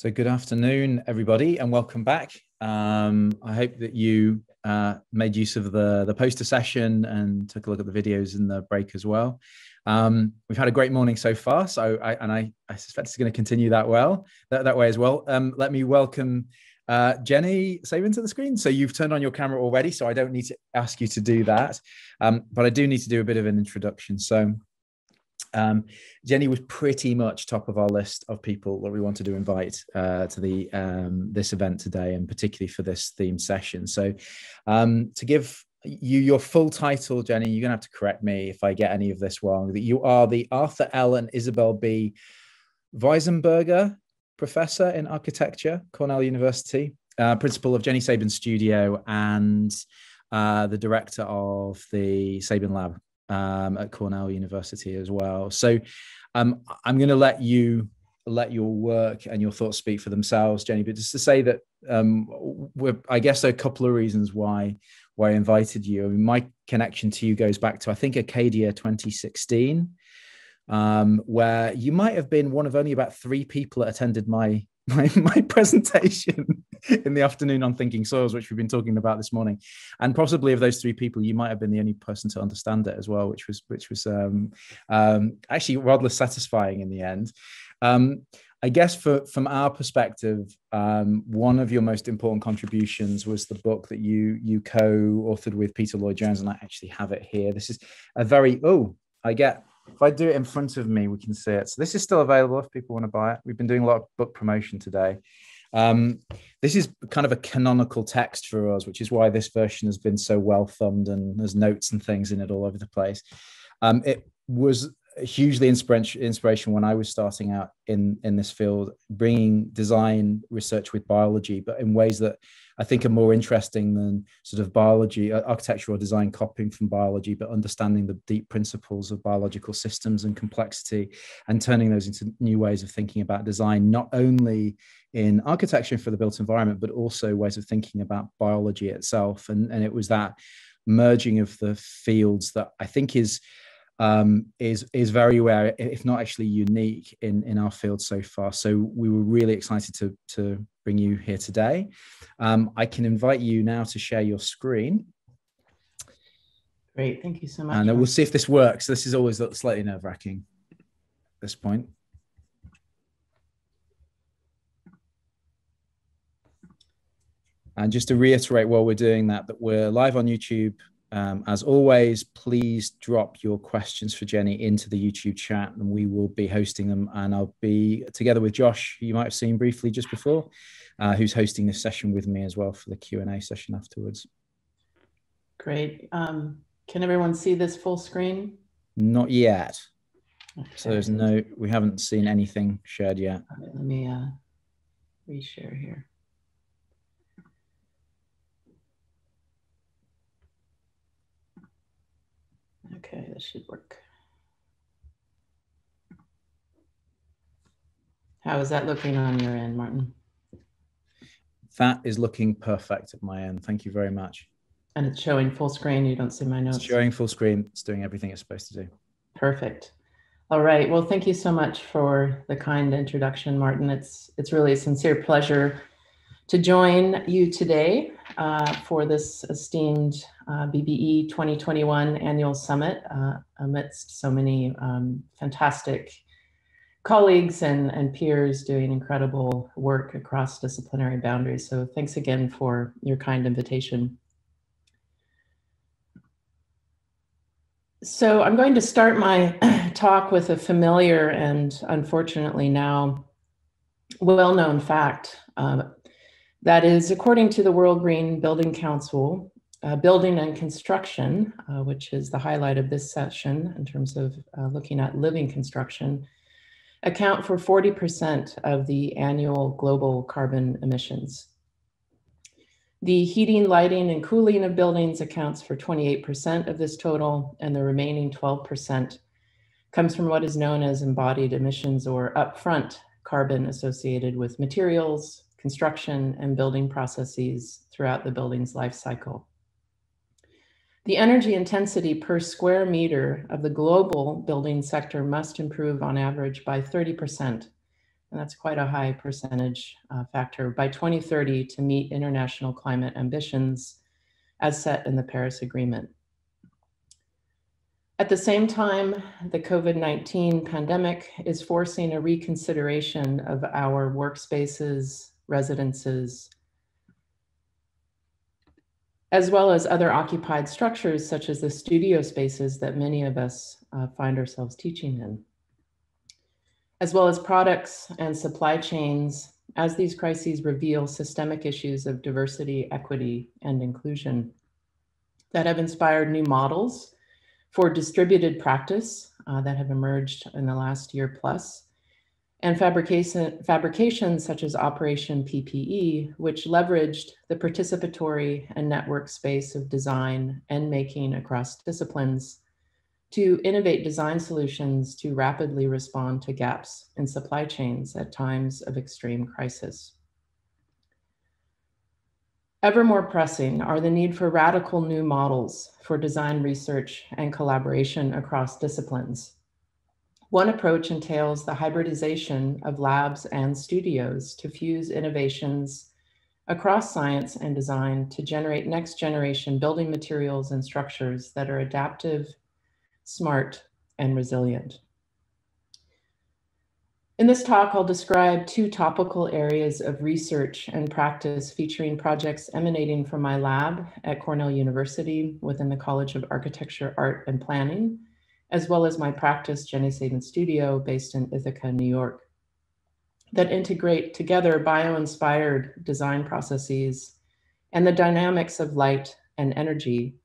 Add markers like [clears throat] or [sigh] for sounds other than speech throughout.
So, good afternoon, everybody, and welcome back. Um, I hope that you uh, made use of the, the poster session and took a look at the videos in the break as well. Um, we've had a great morning so far, so I, and I, I suspect it's going to continue that well that, that way as well. Um, let me welcome uh, Jenny Sabin to the screen. So you've turned on your camera already, so I don't need to ask you to do that, um, but I do need to do a bit of an introduction. So um, Jenny was pretty much top of our list of people that we wanted to invite uh, to the um, this event today, and particularly for this theme session. So, um, to give you your full title, Jenny, you're gonna have to correct me if I get any of this wrong. That you are the Arthur L. and Isabel B. Wiesenberger Professor in Architecture, Cornell University, uh, Principal of Jenny Sabin Studio, and uh, the Director of the Sabin Lab um, at Cornell University as well. So um, I'm going to let you let your work and your thoughts speak for themselves, Jenny. But just to say that um, I guess there are a couple of reasons why why I invited you. I mean, my connection to you goes back to I think Acadia 2016, um, where you might have been one of only about three people that attended my [laughs] my, my presentation in the afternoon on thinking soils, which we've been talking about this morning. And possibly of those three people, you might have been the only person to understand it as well, which was which was um, um, actually rather satisfying in the end. Um, I guess for, from our perspective, um, one of your most important contributions was the book that you you co-authored with Peter Lloyd Jones, and I actually have it here. This is a very oh, I get if I do it in front of me, we can see it. So this is still available if people want to buy it. We've been doing a lot of book promotion today. Um, this is kind of a canonical text for us, which is why this version has been so well thumbed and there's notes and things in it all over the place. Um, it was hugely inspiration when I was starting out in in this field, bringing design research with biology, but in ways that I think are more interesting than sort of biology, uh, architectural design copying from biology, but understanding the deep principles of biological systems and complexity and turning those into new ways of thinking about design, not only in architecture for the built environment, but also ways of thinking about biology itself. And, and it was that merging of the fields that I think is um, is is very rare, if not actually unique in in our field so far. So we were really excited to to bring you here today. Um, I can invite you now to share your screen. Great, thank you so much. And we'll see if this works. This is always slightly nerve wracking at this point. And just to reiterate while we're doing that, that we're live on YouTube um, as always, please drop your questions for Jenny into the YouTube chat and we will be hosting them. And I'll be together with Josh, you might have seen briefly just before, uh, who's hosting this session with me as well for the Q&A session afterwards. Great. Um, can everyone see this full screen? Not yet. Okay. So there's no, we haven't seen anything shared yet. Right, let me uh, reshare here. Okay, this should work. How is that looking on your end, Martin? That is looking perfect at my end. Thank you very much. And it's showing full screen. You don't see my notes. It's showing full screen. It's doing everything it's supposed to do. Perfect. All right. Well, thank you so much for the kind introduction, Martin. It's it's really a sincere pleasure to join you today uh, for this esteemed uh, BBE 2021 annual summit uh, amidst so many um, fantastic colleagues and, and peers doing incredible work across disciplinary boundaries. So thanks again for your kind invitation. So I'm going to start my [clears throat] talk with a familiar and unfortunately now well-known fact. Uh, that is, according to the World Green Building Council, uh, building and construction, uh, which is the highlight of this session in terms of uh, looking at living construction, account for 40% of the annual global carbon emissions. The heating, lighting, and cooling of buildings accounts for 28% of this total, and the remaining 12% comes from what is known as embodied emissions or upfront carbon associated with materials, construction, and building processes throughout the building's life cycle. The energy intensity per square meter of the global building sector must improve on average by 30% and that's quite a high percentage uh, factor, by 2030 to meet international climate ambitions as set in the Paris Agreement. At the same time, the COVID 19 pandemic is forcing a reconsideration of our workspaces, residences, as well as other occupied structures, such as the studio spaces that many of us uh, find ourselves teaching in, as well as products and supply chains, as these crises reveal systemic issues of diversity, equity, and inclusion that have inspired new models for distributed practice uh, that have emerged in the last year plus, and fabrication, fabrications such as Operation PPE, which leveraged the participatory and network space of design and making across disciplines to innovate design solutions to rapidly respond to gaps in supply chains at times of extreme crisis. Ever more pressing are the need for radical new models for design research and collaboration across disciplines. One approach entails the hybridization of labs and studios to fuse innovations across science and design to generate next generation building materials and structures that are adaptive, smart, and resilient. In this talk, I'll describe two topical areas of research and practice featuring projects emanating from my lab at Cornell University within the College of Architecture, Art, and Planning, as well as my practice Jenny Sabin Studio based in Ithaca, New York, that integrate together bio-inspired design processes and the dynamics of light and energy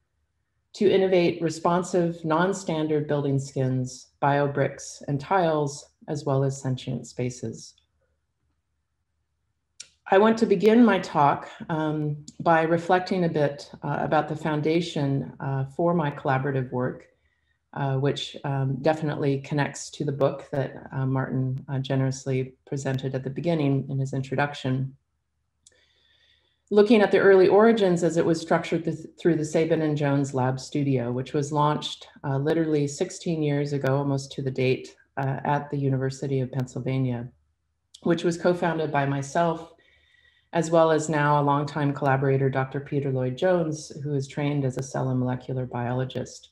to innovate responsive, non-standard building skins, bio bricks, and tiles as well as sentient spaces. I want to begin my talk um, by reflecting a bit uh, about the foundation uh, for my collaborative work, uh, which um, definitely connects to the book that uh, Martin uh, generously presented at the beginning in his introduction. Looking at the early origins as it was structured th through the Sabin and Jones Lab Studio, which was launched uh, literally 16 years ago, almost to the date, uh, at the University of Pennsylvania, which was co-founded by myself, as well as now a longtime collaborator, Dr. Peter Lloyd Jones, who is trained as a cell and molecular biologist.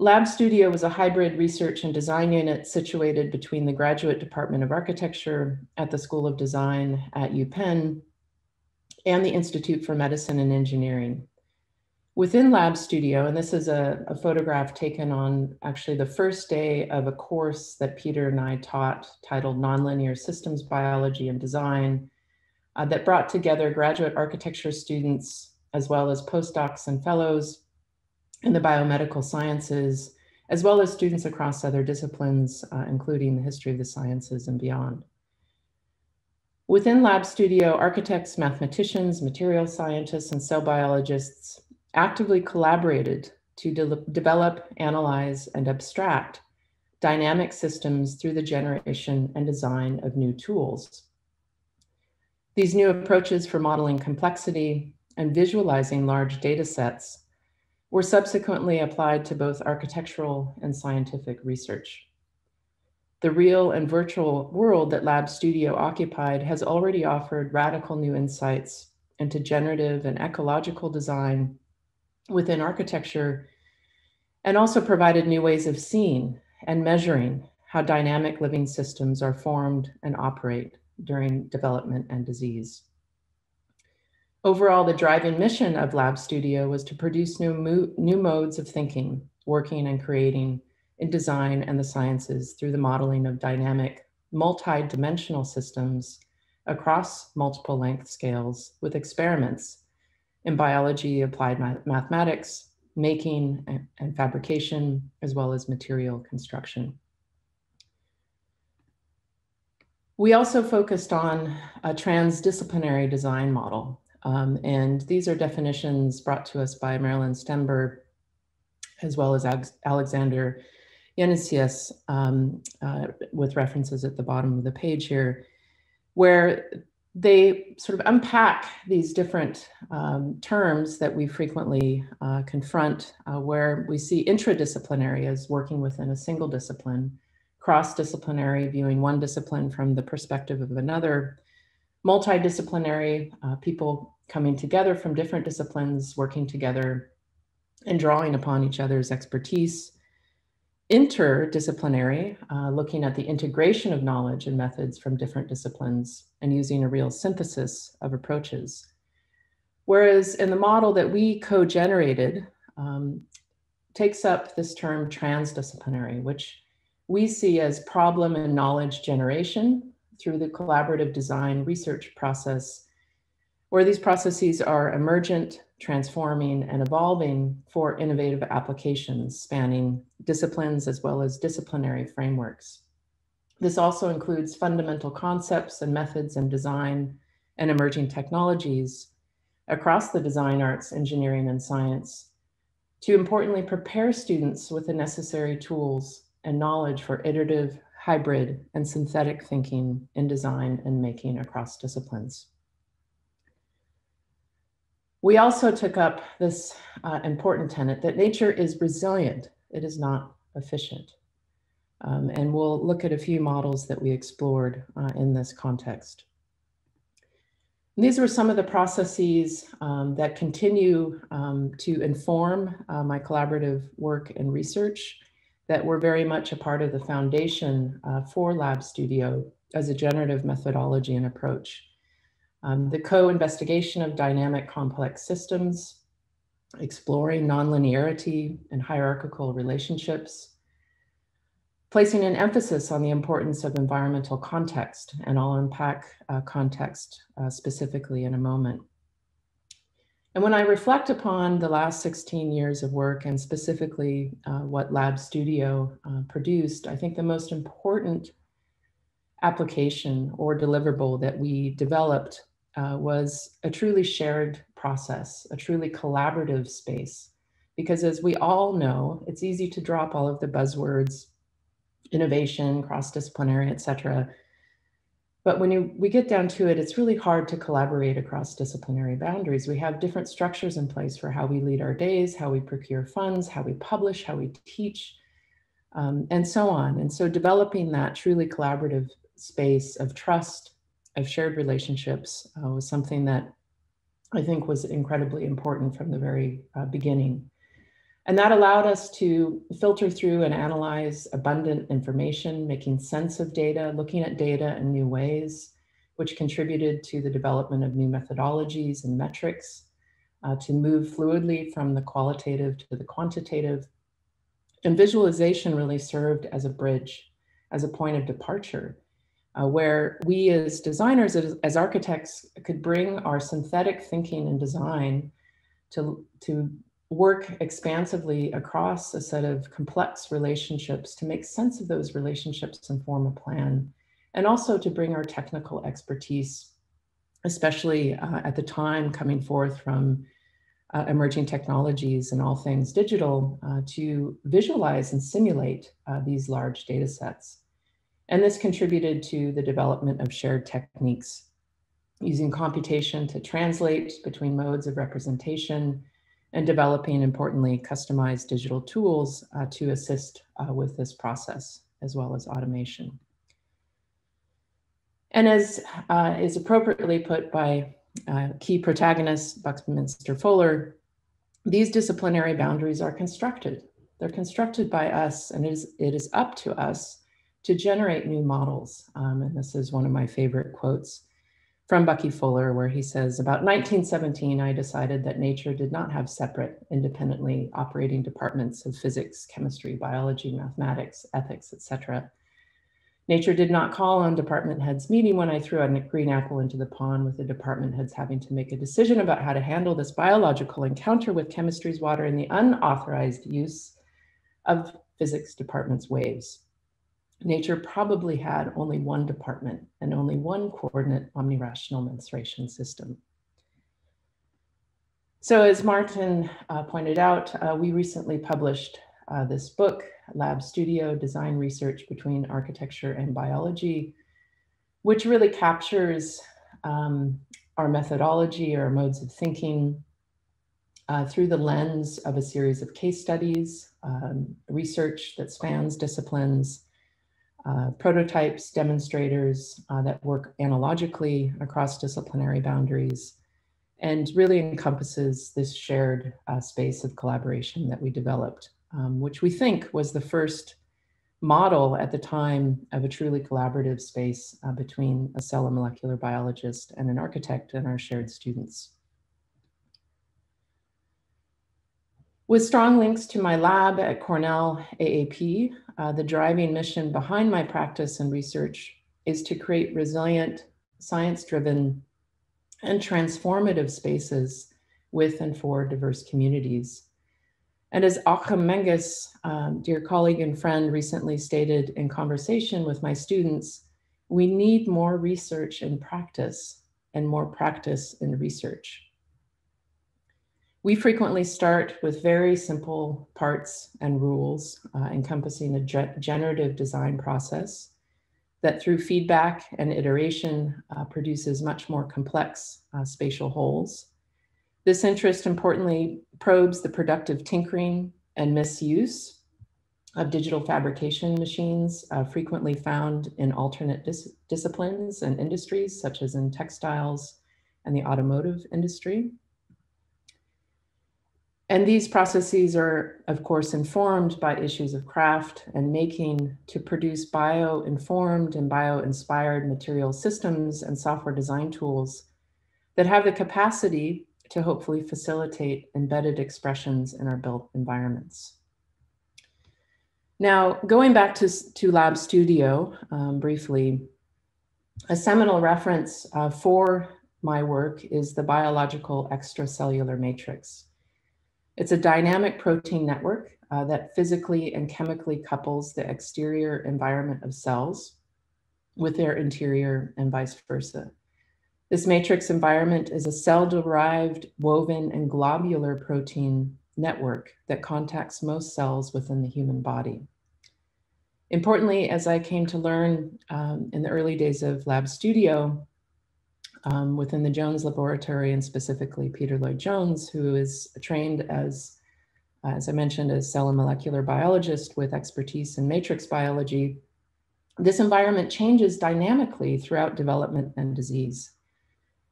Lab Studio was a hybrid research and design unit situated between the Graduate Department of Architecture at the School of Design at UPenn and the Institute for Medicine and Engineering. Within Lab Studio, and this is a, a, photograph taken on actually the first day of a course that Peter and I taught titled Nonlinear Systems Biology and Design uh, that brought together graduate architecture students as well as postdocs and fellows in the biomedical sciences, as well as students across other disciplines, uh, including the history of the sciences and beyond. Within Lab Studio, architects, mathematicians, material scientists, and cell biologists actively collaborated to de develop, analyze, and abstract dynamic systems through the generation and design of new tools. These new approaches for modeling complexity and visualizing large data sets were subsequently applied to both architectural and scientific research. The real and virtual world that Lab Studio occupied has already offered radical new insights into generative and ecological design within architecture and also provided new ways of seeing and measuring how dynamic living systems are formed and operate during development and disease. Overall, the driving mission of Lab Studio was to produce new, mo new modes of thinking, working and creating in design and the sciences through the modeling of dynamic, multi-dimensional systems across multiple length scales with experiments in biology, applied mathematics, making and, and fabrication, as well as material construction. We also focused on a transdisciplinary design model. Um, and these are definitions brought to us by Marilyn Stember, as well as Alexander Jensenius, um, uh, with references at the bottom of the page here, where they sort of unpack these different um, terms that we frequently uh, confront, uh, where we see intradisciplinary as working within a single discipline cross-disciplinary, viewing one discipline from the perspective of another, multidisciplinary, uh, people coming together from different disciplines, working together and drawing upon each other's expertise, interdisciplinary, uh, looking at the integration of knowledge and methods from different disciplines and using a real synthesis of approaches. Whereas in the model that we co-generated, um, takes up this term transdisciplinary, which we see as problem and knowledge generation through the collaborative design research process, where these processes are emergent, transforming, and evolving for innovative applications spanning disciplines as well as disciplinary frameworks. This also includes fundamental concepts and methods and design and emerging technologies across the design arts, engineering, and science to importantly prepare students with the necessary tools and knowledge for iterative, hybrid, and synthetic thinking in design and making across disciplines. We also took up this uh, important tenet that nature is resilient, it is not efficient. Um, and we'll look at a few models that we explored uh, in this context. And these were some of the processes um, that continue um, to inform uh, my collaborative work and research that were very much a part of the foundation uh, for Lab Studio as a generative methodology and approach. Um, the co-investigation of dynamic complex systems, exploring nonlinearity and hierarchical relationships, placing an emphasis on the importance of environmental context, and I'll unpack uh, context uh, specifically in a moment. And when I reflect upon the last 16 years of work and specifically uh, what Lab Studio uh, produced, I think the most important application or deliverable that we developed uh, was a truly shared process, a truly collaborative space. Because as we all know, it's easy to drop all of the buzzwords, innovation, cross-disciplinary, et cetera. But when you, we get down to it, it's really hard to collaborate across disciplinary boundaries. We have different structures in place for how we lead our days, how we procure funds, how we publish, how we teach, um, and so on. And so developing that truly collaborative space of trust, of shared relationships uh, was something that I think was incredibly important from the very uh, beginning. And that allowed us to filter through and analyze abundant information, making sense of data, looking at data in new ways, which contributed to the development of new methodologies and metrics uh, to move fluidly from the qualitative to the quantitative. And visualization really served as a bridge, as a point of departure uh, where we as designers, as, as, architects, could bring our synthetic thinking and design to, to work expansively across a set of complex relationships to make sense of those relationships and form a plan, and also to bring our technical expertise, especially uh, at the time coming forth from uh, emerging technologies and all things digital uh, to visualize and simulate uh, these large data sets. And this contributed to the development of shared techniques using computation to translate between modes of representation and developing, importantly, customized digital tools uh, to assist uh, with this process, as well as automation. And as uh, is appropriately put by uh, key protagonist Buckminster Fuller, these disciplinary boundaries are constructed. They're constructed by us, and it is, it is up to us to generate new models. Um, and this is one of my favorite quotes from Bucky Fuller, where he says, about 1917, I decided that nature did not have separate, independently operating departments of physics, chemistry, biology, mathematics, ethics, etc. Nature did not call on department heads meeting when I threw a green apple into the pond with the department heads having to make a decision about how to handle this biological encounter with chemistry's water and the unauthorized use of physics department's waves nature probably had only one department and only one coordinate omnirational mensuration system. So as Martin uh, pointed out, uh, we recently published uh, this book, Lab Studio, Design Research Between Architecture and Biology, which really captures um, our methodology, our modes of thinking uh, through the lens of a series of case studies, um, research that spans disciplines, uh, prototypes, demonstrators uh, that work analogically across disciplinary boundaries, and really encompasses this shared uh, space of collaboration that we developed, um, which we think was the first model at the time of a truly collaborative space uh, between a cell and molecular biologist and an architect and our shared students. With strong links to my lab at Cornell AAP, uh, the driving mission behind my practice and research is to create resilient, science-driven, and transformative spaces with and for diverse communities. And as Achim um, dear colleague and friend, recently stated in conversation with my students, we need more research and practice and more practice in research. We frequently start with very simple parts and rules uh, encompassing a ge generative design process that through feedback and iteration uh, produces much more complex uh, spatial wholes. This interest importantly probes the productive tinkering and misuse of digital fabrication machines uh, frequently found in alternate dis disciplines and industries such as in textiles and the automotive industry. And these processes are, of course, informed by issues of craft and making to produce bio-informed and bio-inspired material systems and software design tools that have the capacity to hopefully facilitate embedded expressions in our built environments. Now, going back to, to Lab Studio um, briefly, a seminal reference uh, for my work is the biological extracellular matrix. It's a dynamic protein network uh, that physically and chemically couples the exterior environment of cells with their interior and vice versa. This matrix environment is a cell-derived woven and globular protein network that contacts most cells within the human body. Importantly, as I came to learn um, in the early days of Lab Studio, um, within the Jones Laboratory and specifically Peter Lloyd Jones, who is trained as, as I mentioned, as cell and molecular biologist with expertise in matrix biology, this environment changes dynamically throughout development and disease.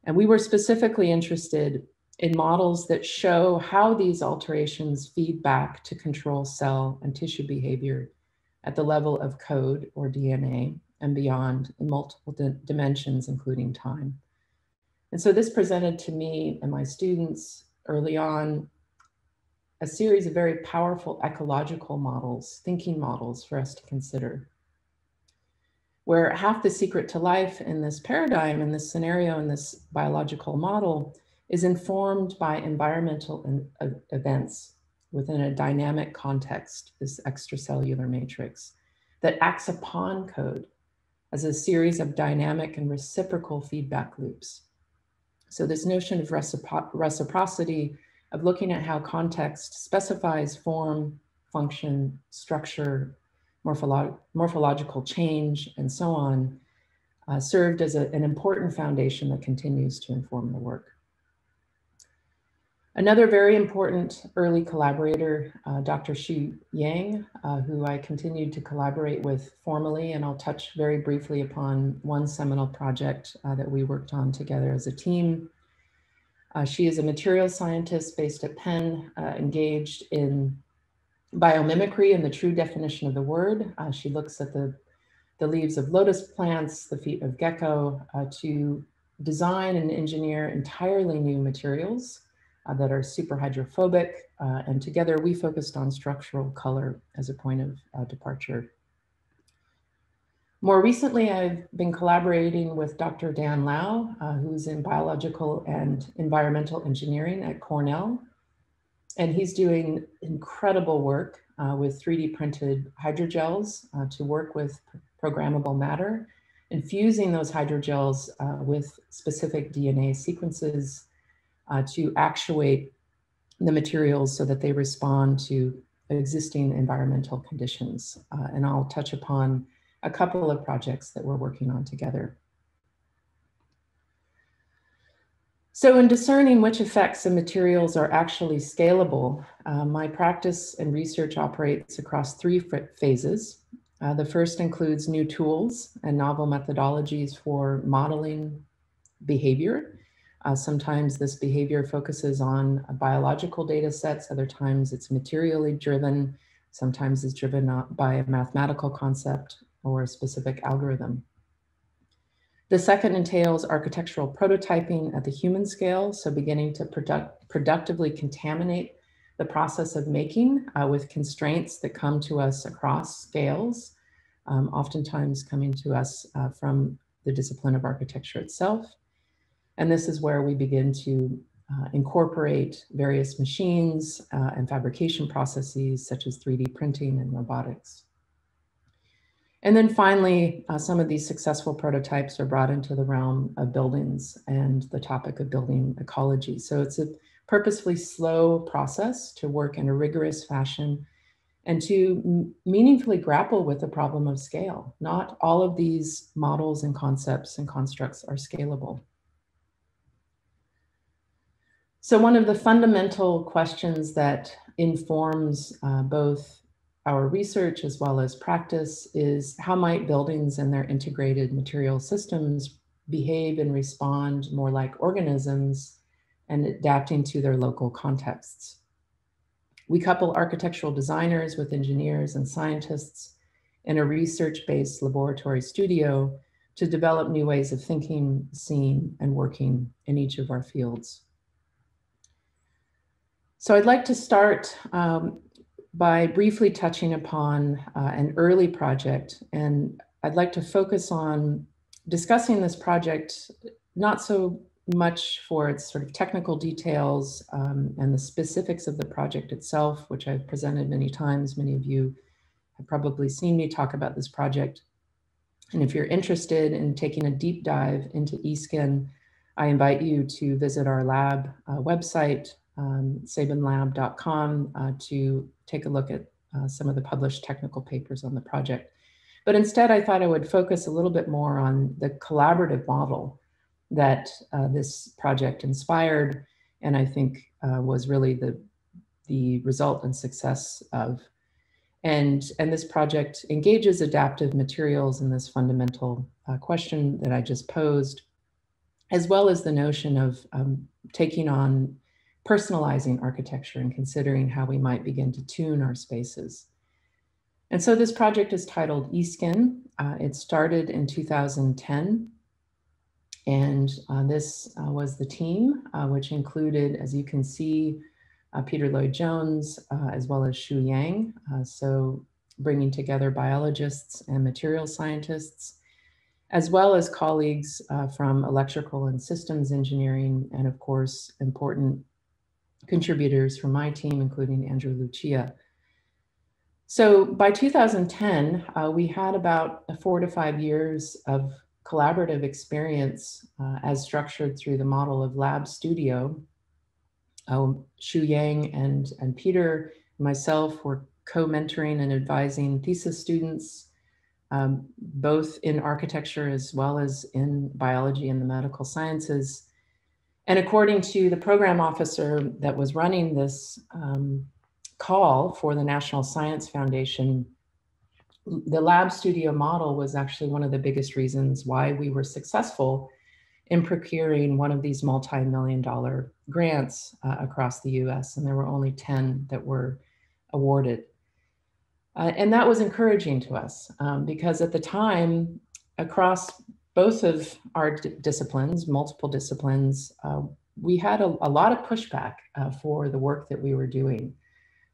And we were specifically interested in models that show how these alterations feed back to control cell and tissue behavior at the level of code or DNA and beyond in multiple dimensions, including time. And so this presented to me and my students early on a series of very powerful ecological models, thinking models for us to consider. Where half the secret to life in this paradigm, in this scenario, in this biological model, is informed by environmental events within a dynamic context, this extracellular matrix, that acts upon code as a series of dynamic and reciprocal feedback loops. So this notion of recipro reciprocity, of looking at how context specifies form, function, structure, morpholo morphological change, and so on, uh, served as a, an important foundation that continues to inform the work. Another very important early collaborator, uh, Dr. Shu Yang, uh, who I continued to collaborate with formally, and I'll touch very briefly upon one seminal project uh, that we worked on together as a team. Uh, she is a material scientist based at Penn, uh, engaged in biomimicry in the true definition of the word. Uh, she looks at the, the leaves of lotus plants, the feet of gecko, to design and engineer entirely new materials that are super hydrophobic. Uh, and together we focused on structural color as a point of uh, departure. More recently, I've been collaborating with Dr. Dan Luo, uh, who's in biological and environmental engineering at Cornell. And he's doing incredible work uh, with 3D printed hydrogels uh, to work with programmable matter, infusing those hydrogels with specific DNA sequences uh, to actuate the materials so that they respond to existing environmental conditions. Uh, and I'll touch upon a couple of projects that we're working on together. So in discerning which effects and materials are actually scalable, uh, my practice and research operates across three phases. Uh, the first includes new tools and novel methodologies for modeling behavior. Uh, sometimes this behavior focuses on biological data sets, other times it's materially driven, sometimes it's driven by a mathematical concept or a specific algorithm. The second entails architectural prototyping at the human scale, so beginning to product, productively contaminate the process of making uh, with constraints that come to us across scales, um, oftentimes coming to us uh, from the discipline of architecture itself. And this is where we begin to uh, incorporate various machines uh, and fabrication processes such as 3D printing and robotics. And then finally, uh, some of these successful prototypes are brought into the realm of buildings and the topic of building ecology. So it's a purposefully slow process to work in a rigorous fashion and to meaningfully grapple with the problem of scale. Not all of these models and concepts and constructs are scalable. So one of the fundamental questions that informs uh, both our research as well as practice is how might buildings and their integrated material systems behave and respond more like organisms and adapting to their local contexts. We couple architectural designers with engineers and scientists in a research-based laboratory studio to develop new ways of thinking, seeing, and working in each of our fields. So I'd like to start um, by briefly touching upon uh, an early project, and I'd like to focus on discussing this project not so much for its sort of technical details um, and the specifics of the project itself, which I've presented many times. Many of you have probably seen me talk about this project. And if you're interested in taking a deep dive into eSkin, I invite you to visit our lab uh, website, um, sabinlab.com, uh, to take a look at uh, some of the published technical papers on the project. But instead, I thought I would focus a little bit more on the collaborative model that uh, this project inspired and I think uh, was really the, the result and success of. And, and this project engages adaptive materials in this fundamental uh, question that I just posed, as well as the notion of um, taking on personalizing architecture and considering how we might begin to tune our spaces. And so this project is titled eSkin. Uh, it started in 2010 and uh, this uh, was the team, uh, which included, as you can see, uh, Peter Lloyd Jones, uh, as well as Shu Yang. So bringing together biologists and material scientists, as well as colleagues from electrical and systems engineering, and of course, important contributors from my team, including Andrew Lucia. So by 2010, we had about four to five years of collaborative experience uh, as structured through the model of Lab Studio. Um, Shu Yang and, and Peter and myself were co-mentoring and advising thesis students, um, both in architecture as well as in biology and the medical sciences. And according to the program officer that was running this um, call for the National Science Foundation, the lab studio model was actually one of the biggest reasons why we were successful in procuring one of these multi-million dollar grants uh, across the US, and there were only 10 that were awarded. Uh, and that was encouraging to us um, because at the time, across both of our disciplines, multiple disciplines, uh, we had a, a, lot of pushback uh, for the work that we were doing.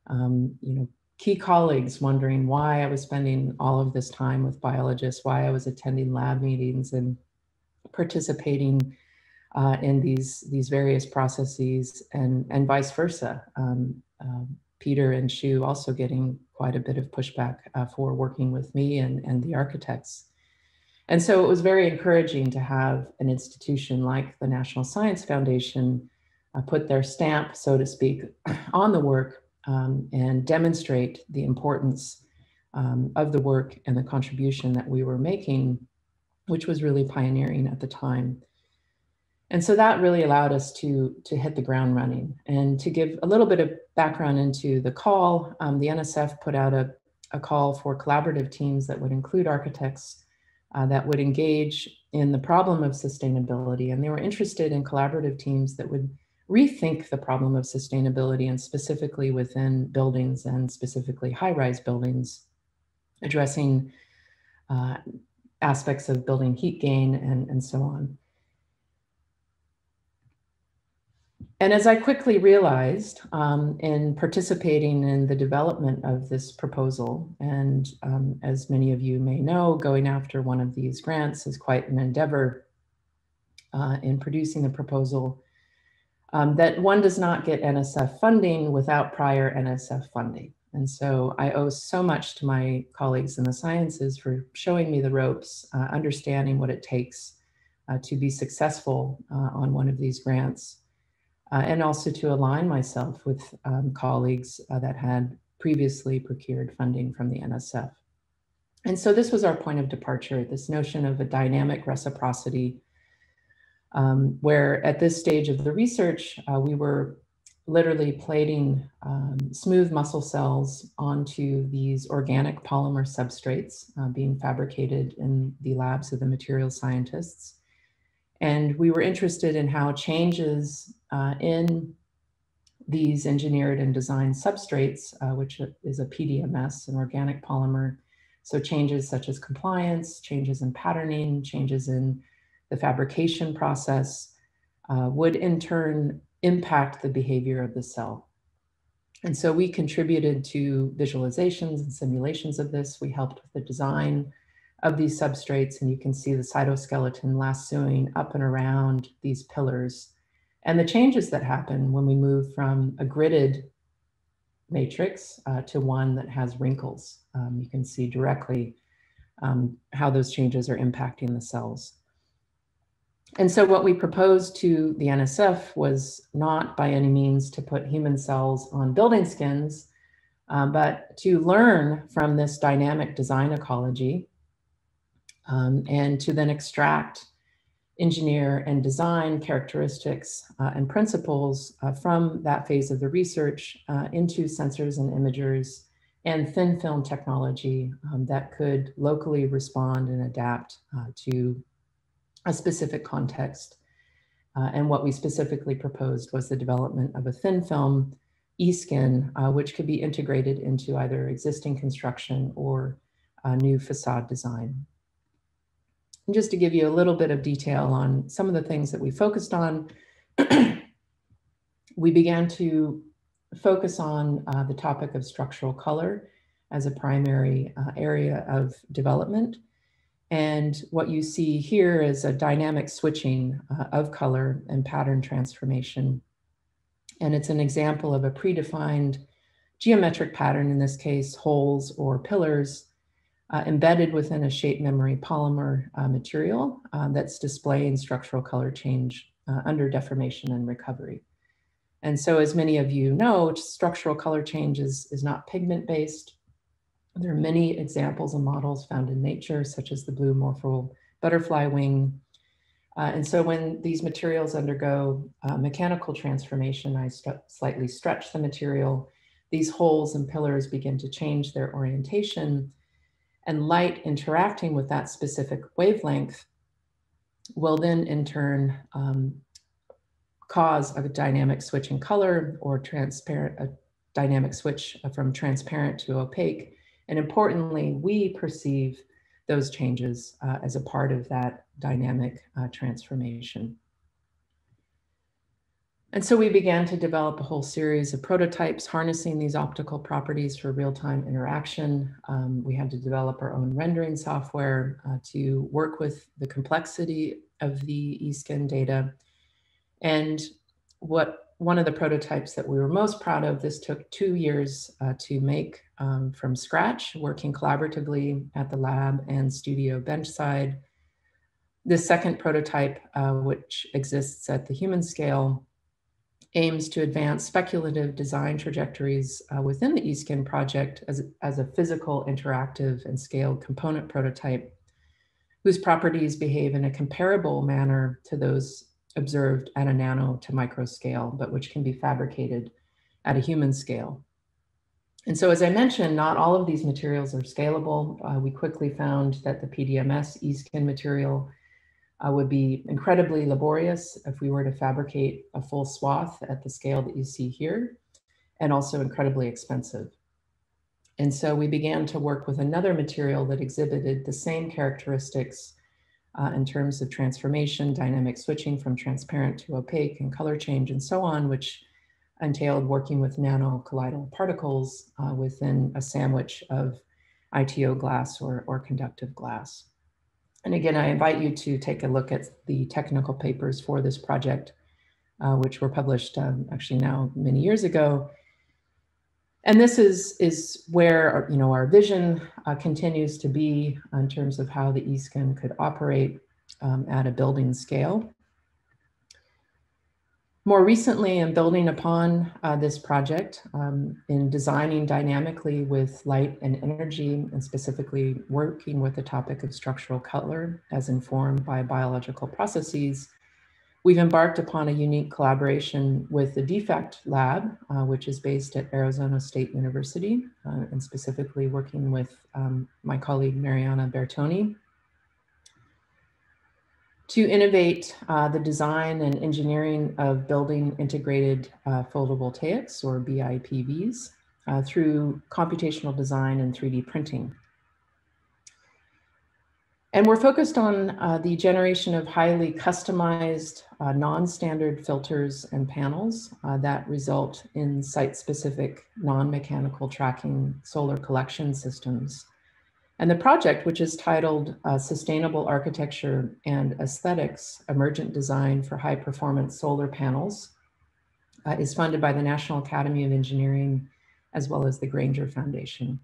Um, you know, key colleagues wondering why I was spending all of this time with biologists, why I was attending lab meetings and participating uh, in these these various processes, and and vice versa. Um, uh, Peter and Shu also getting quite a bit of pushback uh, for working with me and and the architects. And so it was very encouraging to have an institution like the National Science Foundation uh, put their stamp, so to speak, [clears throat] on the work um, and demonstrate the importance um, of the work and the contribution that we were making, which was really pioneering at the time. And so that really allowed us to, to hit the ground running. And to give a little bit of background into the call, um, the NSF put out a, a call for collaborative teams that would include architects uh, that would engage in the problem of sustainability. And they were interested in collaborative teams that would rethink the problem of sustainability and specifically within buildings and specifically high-rise buildings, addressing uh, aspects of building heat gain and, and so on. And as I quickly realized um, in participating in the development of this proposal, and um, as many of you may know, going after one of these grants is quite an endeavor uh, in producing the proposal, um, that one does not get NSF funding without prior NSF funding. And so I owe so much to my colleagues in the sciences for showing me the ropes, uh, understanding what it takes uh, to be successful uh, on one of these grants uh, and also to align myself with um, colleagues uh, that had previously procured funding from the NSF. And so this was our point of departure, this notion of a dynamic reciprocity, um, where at this stage of the research, uh, we were literally plating um, smooth muscle cells onto these organic polymer substrates uh, being fabricated in the labs of the material scientists. And we were interested in how changes uh, in these engineered and designed substrates, uh, which is a PDMS, an organic polymer. So changes such as compliance, changes in patterning, changes in the fabrication process uh, would in turn impact the behavior of the cell. And so we contributed to visualizations and simulations of this. We helped with the design of these substrates, and you can see the cytoskeleton lassoing up and around these pillars and the changes that happen when we move from a gridded matrix uh, to one that has wrinkles. Um, you can see directly um, how those changes are impacting the cells. And so what we proposed to the NSF was not by any means to put human cells on building skins, uh, but to learn from this dynamic design ecology um, and to then extract engineer and design characteristics uh, and principles uh, from that phase of the research uh, into sensors and imagers and thin film technology um, that could locally respond and adapt uh, to a specific context. Uh, and what we specifically proposed was the development of a thin film e-skin, uh, which could be integrated into either existing construction or new facade design. And just to give you a little bit of detail on some of the things that we focused on, [clears throat] we began to focus on uh, the topic of structural color as a primary uh, area of development. And what you see here is a dynamic switching uh, of color and pattern transformation. And it's an example of a predefined geometric pattern, in this case, holes or pillars uh, embedded within a shape memory polymer uh, material um, that's displaying structural color change uh, under deformation and recovery. And so as many of you know, structural color change is, is not pigment based. There are many examples and models found in nature, such as the blue morpho butterfly wing. Uh, and so when these materials undergo uh, mechanical transformation, I st slightly stretch the material, these holes and pillars begin to change their orientation and light interacting with that specific wavelength will then in turn um, cause a dynamic switch in color or transparent, a dynamic switch from transparent to opaque. And importantly, we perceive those changes uh, as a part of that dynamic uh, transformation. And so we began to develop a whole series of prototypes harnessing these optical properties for real-time interaction. Um, we had to develop our own rendering software uh, to work with the complexity of the eSkin data. And what one of the prototypes that we were most proud of, this took two years uh, to make um, from scratch, working collaboratively at the lab and studio benchside. The second prototype, uh, which exists at the human scale, aims to advance speculative design trajectories uh, within the eSkin project as, as a physical, interactive, and scaled component prototype whose properties behave in a comparable manner to those observed at a nano to micro scale, but which can be fabricated at a human scale. And so, as I mentioned, not all of these materials are scalable. Uh, we quickly found that the PDMS E-skin material uh, would be incredibly laborious if we were to fabricate a full swath at the scale that you see here, and also incredibly expensive. And so we began to work with another material that exhibited the same characteristics uh, in terms of transformation, dynamic switching from transparent to opaque and color change and so on, which entailed working with nano colloidal particles uh, within a sandwich of ITO glass or, or conductive glass. And again, I invite you to take a look at the technical papers for this project, uh, which were published um, actually now many years ago. And this is, is where you know, our vision uh, continues to be in terms of how the eSkin could operate um, at a building scale. More recently, in building upon uh, this project, um, in designing dynamically with light and energy, and specifically working with the topic of structural color as informed by biological processes, we've embarked upon a unique collaboration with the Defect Lab, uh, which is based at Arizona State University, uh, and specifically working with um, my colleague Mariana Bertoni, to innovate uh, the design and engineering of building integrated uh, photovoltaics or BIPVs uh, through computational design and 3D printing. And we're focused on uh, the generation of highly customized, uh, non-standard filters and panels uh, that result in site-specific non-mechanical tracking solar collection systems and the project, which is titled uh, Sustainable Architecture and Aesthetics, Emergent Design for High Performance Solar Panels, uh, is funded by the National Academy of Engineering as well as the Grainger Foundation.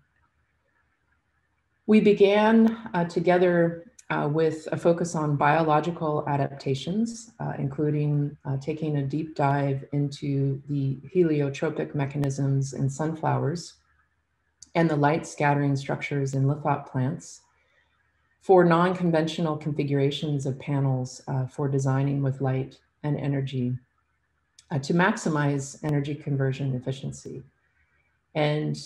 We began uh, together uh, with a focus on biological adaptations, uh, including uh, taking a deep dive into the heliotropic mechanisms in sunflowers and the light scattering structures in lithop plants for non-conventional configurations of panels uh, for designing with light and energy uh, to maximize energy conversion efficiency. And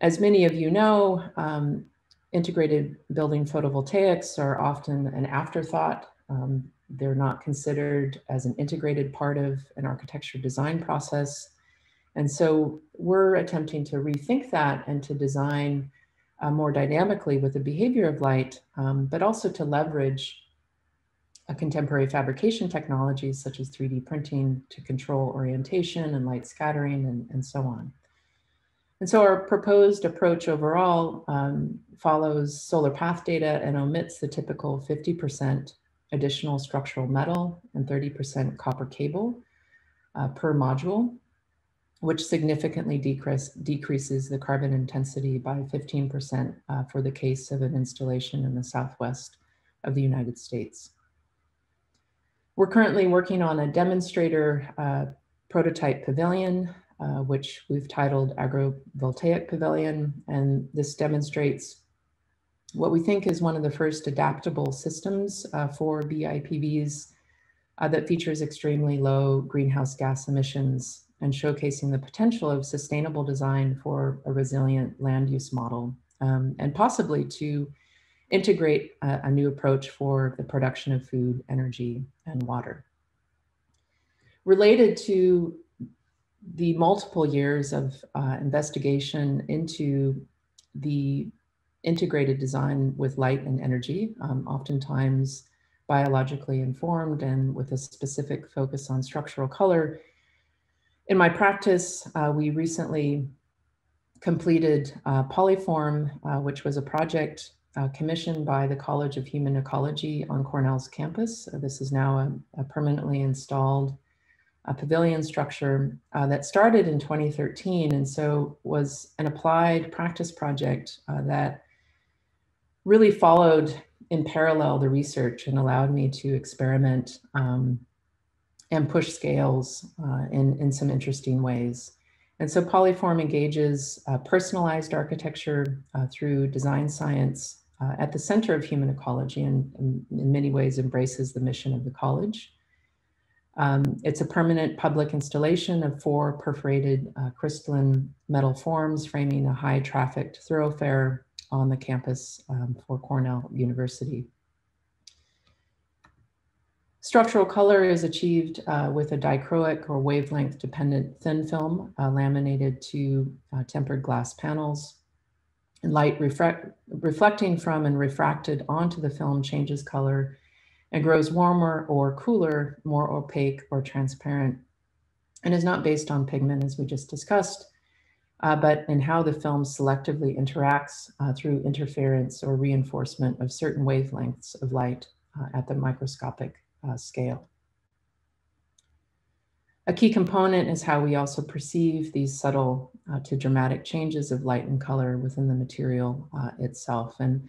as many of you know, um, integrated building photovoltaics are often an afterthought. Um, they're not considered as an integrated part of an architecture design process. And so we're attempting to rethink that and to design uh, more dynamically with the behavior of light, um, but also to leverage a contemporary fabrication technologies such as 3D printing to control orientation and light scattering and, and so on. And so our proposed approach overall um, follows solar path data and omits the typical 50% additional structural metal and 30% copper cable uh, per module which significantly decrease, decreases the carbon intensity by 15% uh, for the case of an installation in the Southwest of the United States. We're currently working on a demonstrator uh, prototype pavilion, uh, which we've titled Agrovoltaic Pavilion. And this demonstrates what we think is one of the first adaptable systems uh, for BIPVs uh, that features extremely low greenhouse gas emissions and showcasing the potential of sustainable design for a resilient land use model um, and possibly to integrate a, a, new approach for the production of food, energy, and water. Related to the multiple years of uh, investigation into the integrated design with light and energy, um, oftentimes biologically informed and with a specific focus on structural color, in my practice, uh, we recently completed uh, Polyform, uh, which was a project uh, commissioned by the College of Human Ecology on Cornell's campus. this is now a, a permanently installed pavilion structure uh, that started in 2013 and so was an applied practice project uh, that really followed in parallel the research and allowed me to experiment um, and push scales uh, in, in some interesting ways. And so Polyform engages uh, personalized architecture uh, through design science uh, at the center of human ecology and, and, in many ways embraces the mission of the college. Um, it's a permanent public installation of four perforated uh, crystalline metal forms framing a high trafficked thoroughfare on the campus um, for Cornell University. Structural color is achieved uh, with a dichroic or wavelength dependent thin film uh, laminated to uh, tempered glass panels. And light reflecting from and refracted onto the film changes color and grows warmer or cooler, more opaque or transparent, and is not based on pigment as we just discussed, uh, but in how the film selectively interacts uh, through interference or reinforcement of certain wavelengths of light uh, at the microscopic uh, scale. A key component is how we also perceive these subtle uh, to dramatic changes of light and color within the material uh, itself. And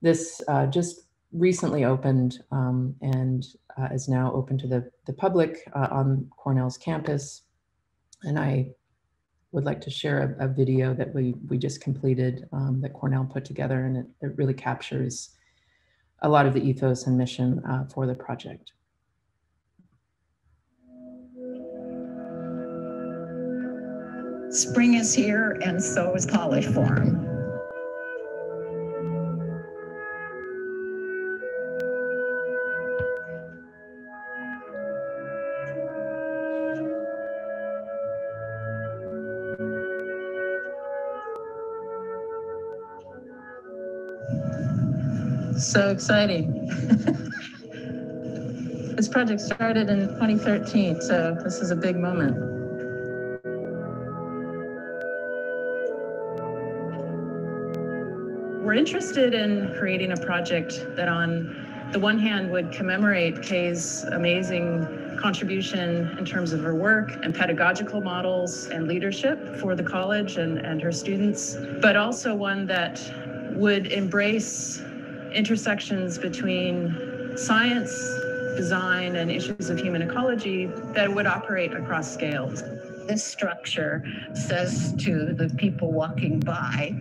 this uh, just recently opened um, and uh, is now open to the, the public uh, on Cornell's campus. And I would like to share a, a video that we, we just completed um, that Cornell put together and it, it really captures a lot of the ethos and mission uh, for the project. Spring is here and so is College so exciting. [laughs] this project started in 2013, so this is a big moment. We're interested in creating a project that on the one hand would commemorate Kay's amazing contribution in terms of her work and pedagogical models and leadership for the college and, and her students, but also one that would embrace intersections between science, design, and issues of human ecology that would operate across scales. This structure says to the people walking by,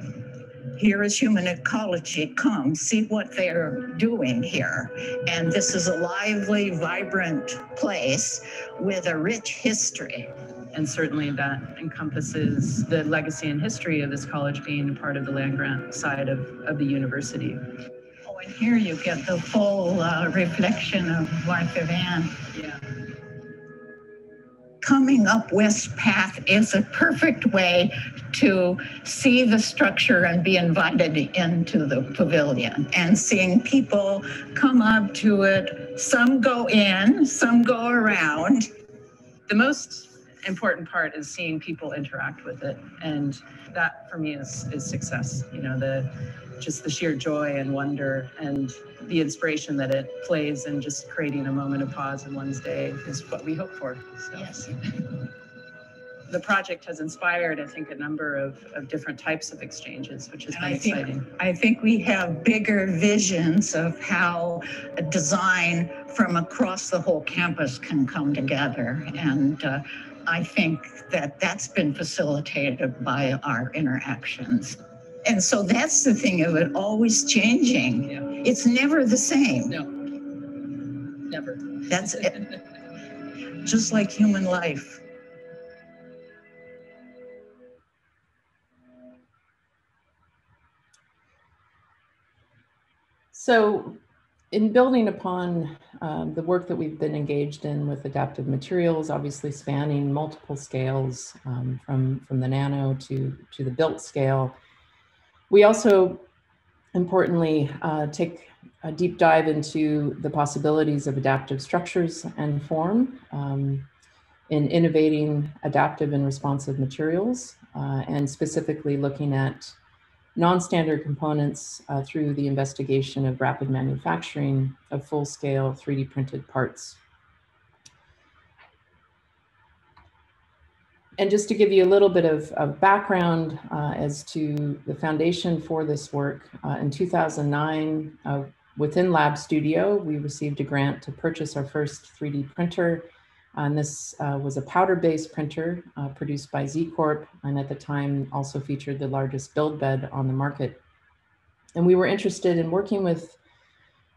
here is human ecology. Come see what they're doing here. And this is a lively, vibrant place with a rich history. And certainly that encompasses the legacy and history of this college being part of the land grant side of, of the university. Here you get the full uh, reflection of life of Anne. Coming up West Path is a perfect way to see the structure and be invited into the pavilion and seeing people come up to it. Some go in, some go around. The most important part is seeing people interact with it. And that for me is, is success. You know, the just the sheer joy and wonder and the inspiration that it plays and just creating a moment of pause in one's day is what we hope for. So. Yes. [laughs] the project has inspired, I think, a number of, of different types of exchanges, which has been I exciting. Think, I think we have bigger visions of how a design from across the whole campus can come together. And uh, I think that that's been facilitated by our interactions. And so that's the thing of it always changing. Yeah. It's never the same. No, never. That's it. [laughs] Just like human life. So, in building upon um, the work that we've been engaged in with adaptive materials, obviously spanning multiple scales um, from, from the nano to, to the built scale, we also importantly uh, take a deep dive into the possibilities of adaptive structures and form um, in innovating adaptive and responsive materials, uh, and specifically looking at non-standard components uh, through the investigation of rapid manufacturing of full-scale 3D printed parts. and just to give you a little bit of, of background uh, as to the foundation for this work, uh, in 2009, uh, within Lab Studio, we received a grant to purchase our first 3D printer. And this uh, was a powder-based printer uh, produced by Z Corp, and at the time also featured the largest build bed on the market. And we were interested in working with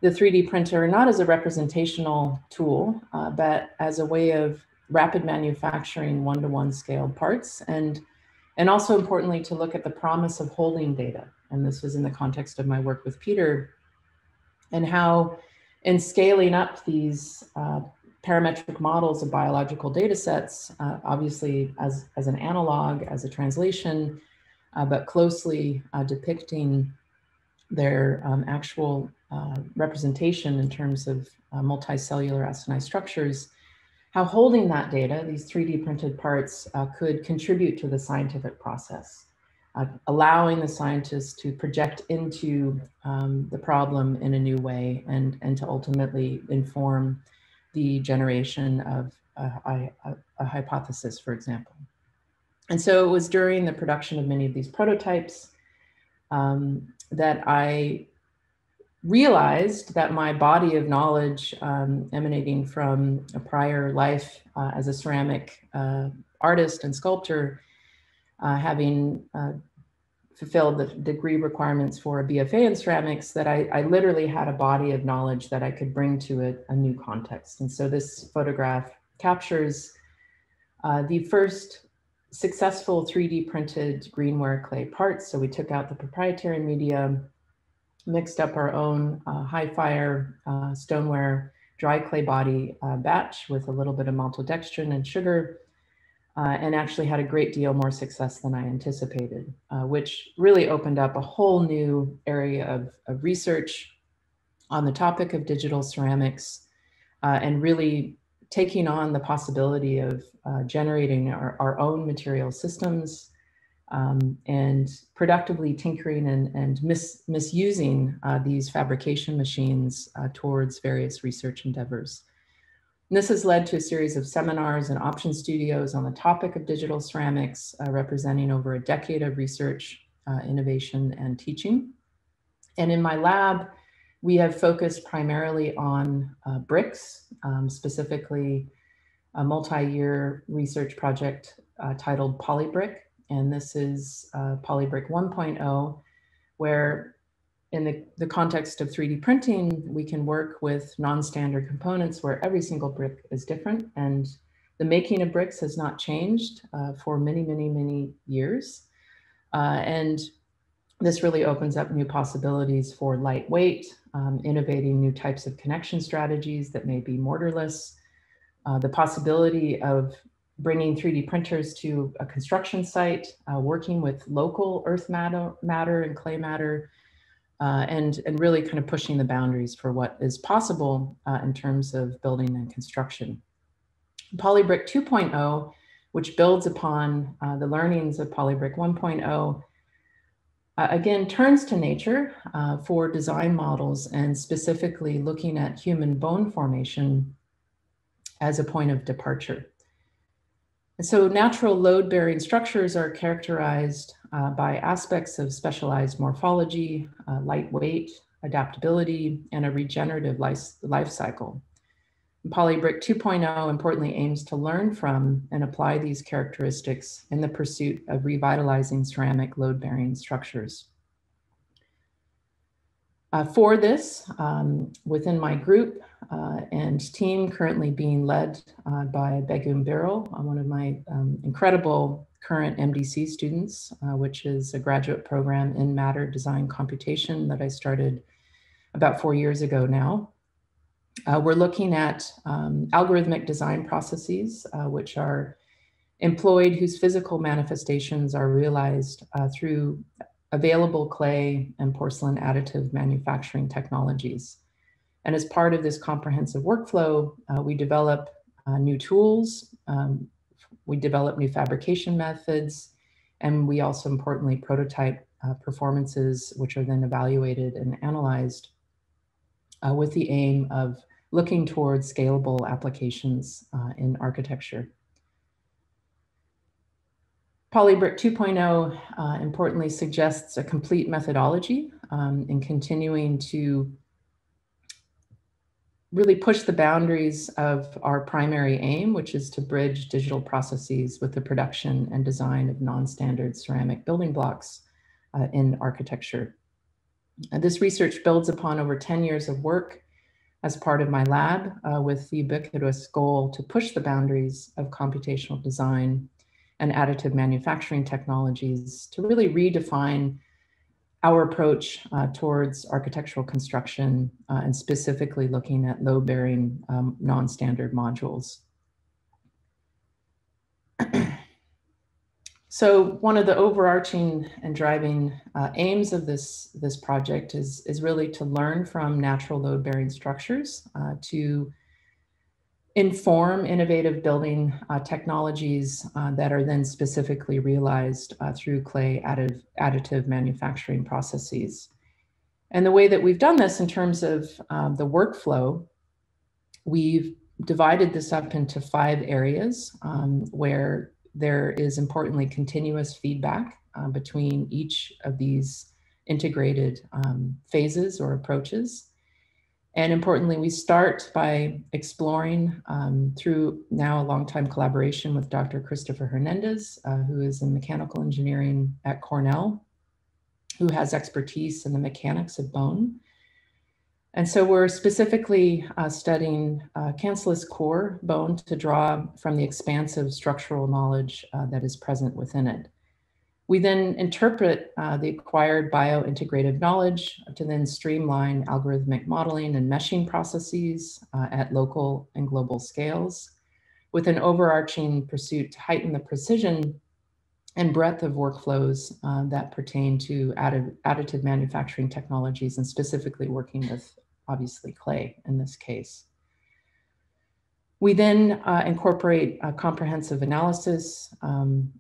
the 3D printer, not as a representational tool, uh, but as a way of rapid manufacturing one-to-one scaled parts and and also importantly to look at the promise of holding data. And this was in the context of my work with Peter and how in scaling up these uh, parametric models of biological data sets, uh, obviously as, as an analog, as a translation, uh, but closely uh, depicting their um, actual uh, representation in terms of uh, multicellular SNI structures, how holding that data, these 3D printed parts, uh, could contribute to the scientific process, allowing the scientists to project into um, the problem in a new way and, and to ultimately inform the generation of a, a, a hypothesis, for example. And so it was during the production of many of these prototypes um, that I realized that my body of knowledge um, emanating from a prior life uh, as a ceramic uh, artist and sculptor, uh, having uh, fulfilled the degree requirements for a BFA in ceramics, that I, I, literally had a body of knowledge that I could bring to a, a new context. And so this photograph captures uh, the first successful 3D printed greenware clay parts. So we took out the proprietary media, mixed up our own uh, high fire uh, stoneware dry clay body uh, batch with a little bit of maltodextrin and sugar, uh, and actually had a great deal more success than I anticipated, uh, which really opened up a whole new area of, of research on the topic of digital ceramics uh, and really taking on the possibility of generating our, our own material systems, um, and productively tinkering and, and mis misusing uh, these fabrication machines uh, towards various research endeavors. And this has led to a series of seminars and option studios on the topic of digital ceramics, uh, representing over a decade of research, uh, innovation, and teaching. And in my lab, we have focused primarily on uh, bricks, um, specifically a multi-year research project uh, titled Polybrick, and this is uh, Polybrick 1.0, where in the, the context of 3D printing, we can work with non-standard components where every single brick is different. And the making of bricks has not changed uh, for many, many, many years. Uh, and this really opens up new possibilities for lightweight, um, innovating new types of connection strategies that may be mortarless, uh, the possibility of bringing 3D printers to a construction site, uh, working with local earth matter, matter and clay matter, uh, and, and really kind of pushing the boundaries for what is possible uh, in terms of building and construction. Polybrick 2.0, which builds upon uh, the learnings of Polybrick 1.0, uh, again, turns to nature uh, for design models and specifically looking at human bone formation as a point of departure. And so natural load bearing structures are characterized uh, by aspects of specialized morphology, uh, lightweight, adaptability, and a regenerative life, life cycle. Polybrick 2.0 importantly aims to learn from and apply these characteristics in the pursuit of revitalizing ceramic load bearing structures. Uh, for this, um, within my group uh, and team currently being led uh, by Begum Birol, uh, one of my um, incredible current MDC students, uh, which is a graduate program in matter design computation that I started about four years ago now. Uh, we're looking at um, algorithmic design processes, which are employed whose physical manifestations are realized through available clay and porcelain additive manufacturing technologies. And as part of this comprehensive workflow, uh, we develop uh, new tools, um, we develop new fabrication methods, and we also importantly prototype uh, performances, which are then evaluated and analyzed uh, with the aim of looking towards scalable applications uh, in architecture. Polybrick 2.0 uh, importantly suggests a complete methodology um, in continuing to really push the boundaries of our primary aim, which is to bridge digital processes with the production and design of non-standard ceramic building blocks uh, in architecture. And this research builds upon over 10 years of work as part of my lab uh, with the ubiquitous goal to push the boundaries of computational design and additive manufacturing technologies to really redefine our approach uh, towards architectural construction uh, and specifically looking at load bearing um, non-standard modules. [clears throat] so one of the overarching and driving uh, aims of this, this project is, is really to learn from natural load bearing structures uh, to inform innovative building uh, technologies uh, that are then specifically realized uh, through clay additive, additive manufacturing processes. And the way that we've done this in terms of um, the workflow, we've divided this up into five areas um, where there is importantly continuous feedback uh, between each of these integrated um, phases or approaches. And importantly, we start by exploring um, through now a long-time collaboration with Dr. Christopher Hernandez, uh, who is in mechanical engineering at Cornell, who has expertise in the mechanics of bone. And so we're specifically uh, studying uh, cancellous core bone to draw from the expansive structural knowledge uh, that is present within it. We then interpret uh, the acquired biointegrative knowledge to then streamline algorithmic modeling and meshing processes uh, at local and global scales with an overarching pursuit to heighten the precision and breadth of workflows uh, that pertain to additive, manufacturing technologies and specifically working with obviously clay in this case. We then uh, incorporate a comprehensive analysis um,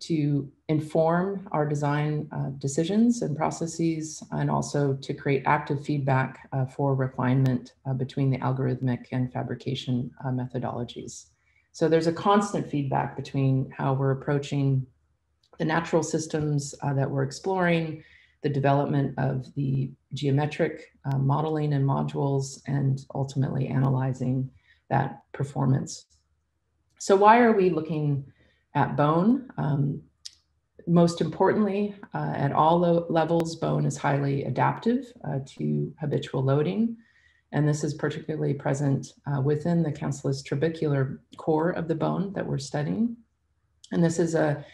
to inform our design uh, decisions and processes, and also to create active feedback uh, for refinement uh, between the algorithmic and fabrication uh, methodologies. So there's a constant feedback between how we're approaching the natural systems uh, that we're exploring, the development of the geometric uh, modeling and modules, and ultimately analyzing that performance. So why are we looking at bone. Um, most importantly, uh, at all levels, bone is highly adaptive uh, to habitual loading. And this is particularly present uh, within the cancellous trabecular core of the bone that we're studying. And this is a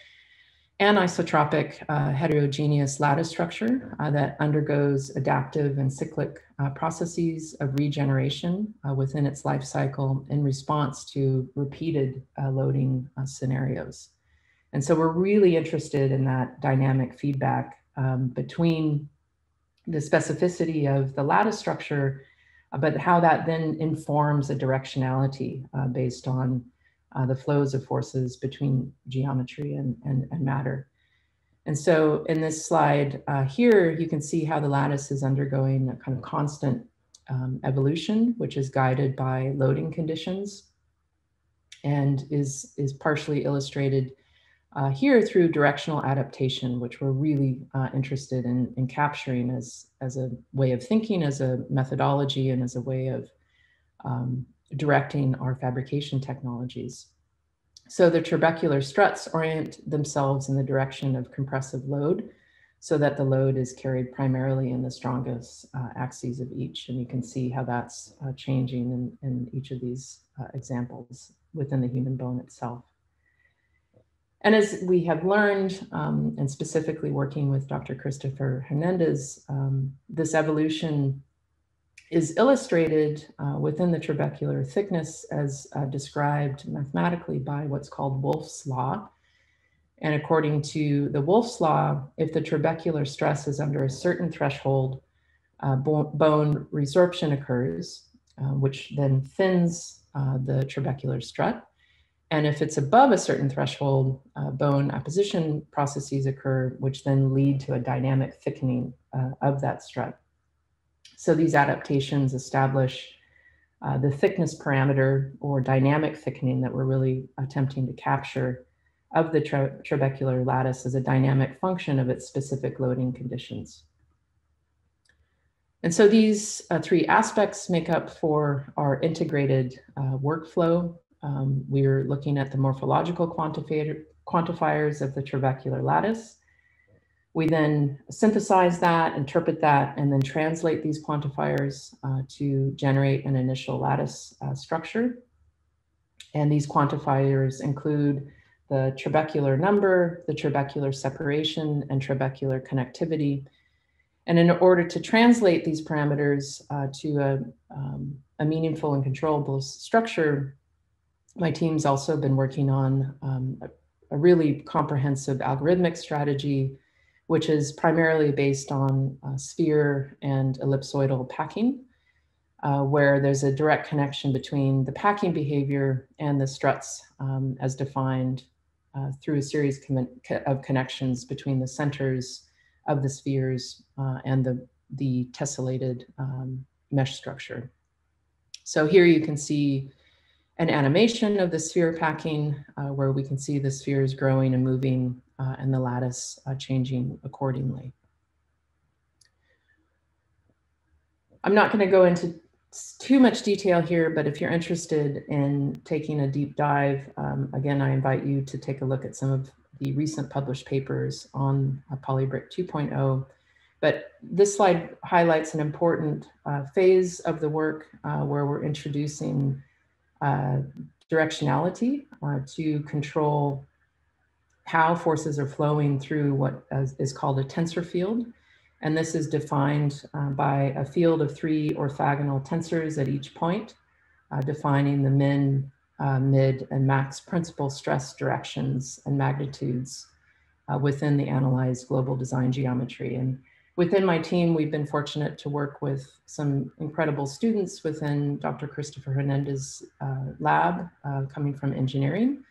anisotropic uh, heterogeneous lattice structure uh, that undergoes adaptive and cyclic uh, processes of regeneration uh, within its life cycle in response to repeated uh, loading uh, scenarios. And so we're really interested in that dynamic feedback um, between the specificity of the lattice structure, but how that then informs a directionality based on uh, the flows of forces between geometry and, and, and matter. And so in this slide uh, here, you can see how the lattice is undergoing a kind of constant um, evolution, which is guided by loading conditions and is, is partially illustrated uh, here through directional adaptation, which we're really uh, interested in, in capturing as, as a way of thinking, as a methodology, and as a way of um, directing our fabrication technologies. So the trabecular struts orient themselves in the direction of compressive load so that the load is carried primarily in the strongest uh, axes of each. And you can see how that's uh, changing in, in each of these uh, examples within the human bone itself. And as we have learned, um, and specifically working with Dr. Christopher Hernandez, um, this evolution is illustrated uh, within the trabecular thickness as uh, described mathematically by what's called Wolff's law. And according to the Wolff's law, if the trabecular stress is under a certain threshold, uh, bone resorption occurs, uh, which then thins uh, the trabecular strut. And if it's above a certain threshold, uh, bone apposition processes occur, which then lead to a dynamic thickening of that strut. So these adaptations establish uh, the thickness parameter or dynamic thickening that we're really attempting to capture of the trabecular lattice as a dynamic function of its specific loading conditions. And so these uh, three aspects make up for our integrated uh, workflow. Um, we're looking at the morphological quantifier, quantifiers of the trabecular lattice, we then synthesize that, interpret that, and then translate these quantifiers uh, to generate an initial lattice uh, structure. And these quantifiers include the trabecular number, the trabecular separation, and trabecular connectivity. And in order to translate these parameters uh, to a, um, a, meaningful and controllable structure, my team's also been working on um, a, a, really comprehensive algorithmic strategy, which is primarily based on uh, sphere and ellipsoidal packing, uh, where there's a direct connection between the packing behavior and the struts um, as defined uh, through a series of connections between the centers of the spheres uh, and the, the tessellated um, mesh structure. So here you can see an animation of the sphere packing uh, where we can see the spheres growing and moving uh, and the lattice uh, changing accordingly. I'm not going to go into too much detail here, but if you're interested in taking a deep dive, um, again, I invite you to take a look at some of the recent published papers on uh, Polybrick 2.0. But this slide highlights an important uh, phase of the work uh, where we're introducing uh, directionality to control how forces are flowing through what is called a tensor field. And this is defined uh, by a field of three orthogonal tensors at each point, uh, defining the min, uh, mid, and max principal stress directions and magnitudes uh, within the analyzed global design geometry. And within my team, we've been fortunate to work with some incredible students within Dr. Christopher Hernandez's uh, lab uh, coming from engineering,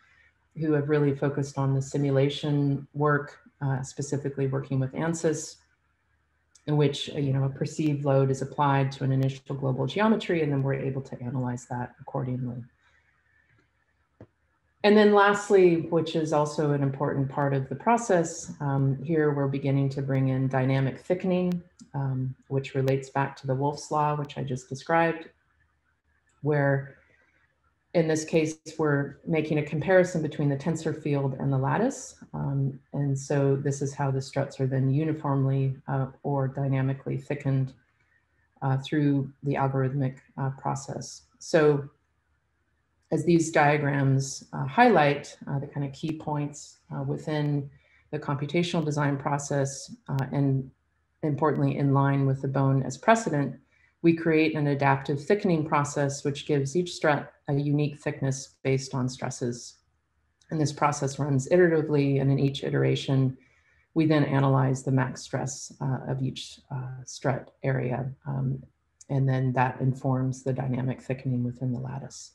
who have really focused on the simulation work, specifically working with ANSYS, in which uh, you know a perceived load is applied to an initial global geometry, and then we're able to analyze that accordingly. And then lastly, which is also an important part of the process, um, here we're beginning to bring in dynamic thickening, um, which relates back to the Wolff's law, which I just described, where in this case, we're making a comparison between the tensor field and the lattice. Um, and so this is how the struts are then uniformly uh, or dynamically thickened uh, through the algorithmic uh, process. So as these diagrams uh, highlight uh, the kind of key points uh, within the computational design process and importantly in line with the bone as precedent, we create an adaptive thickening process, which gives each strut a unique thickness based on stresses. And this process runs iteratively, and in each iteration, we then analyze the max stress uh, of each uh, strut area. Um, and then that informs the dynamic thickening within the lattice.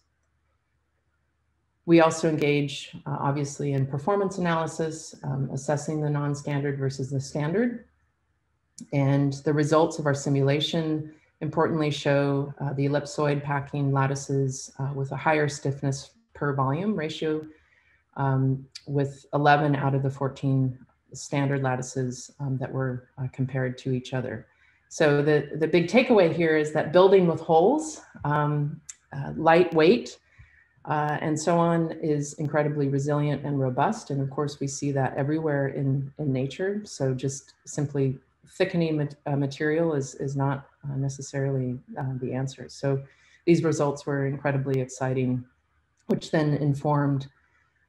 We also engage, uh, obviously, in performance analysis, um, assessing the non-standard versus the standard. And the results of our simulation importantly show uh, the ellipsoid packing lattices uh, with a higher stiffness per volume ratio um, with 11 out of the 14 standard lattices um, that were uh, compared to each other. So the, the big takeaway here is that building with holes, um, uh, lightweight, uh, and so on is incredibly resilient and robust. And of course, we see that everywhere in, in nature. So just simply thickening uh, material is, is not uh, necessarily uh, the answer. So these results were incredibly exciting, which then informed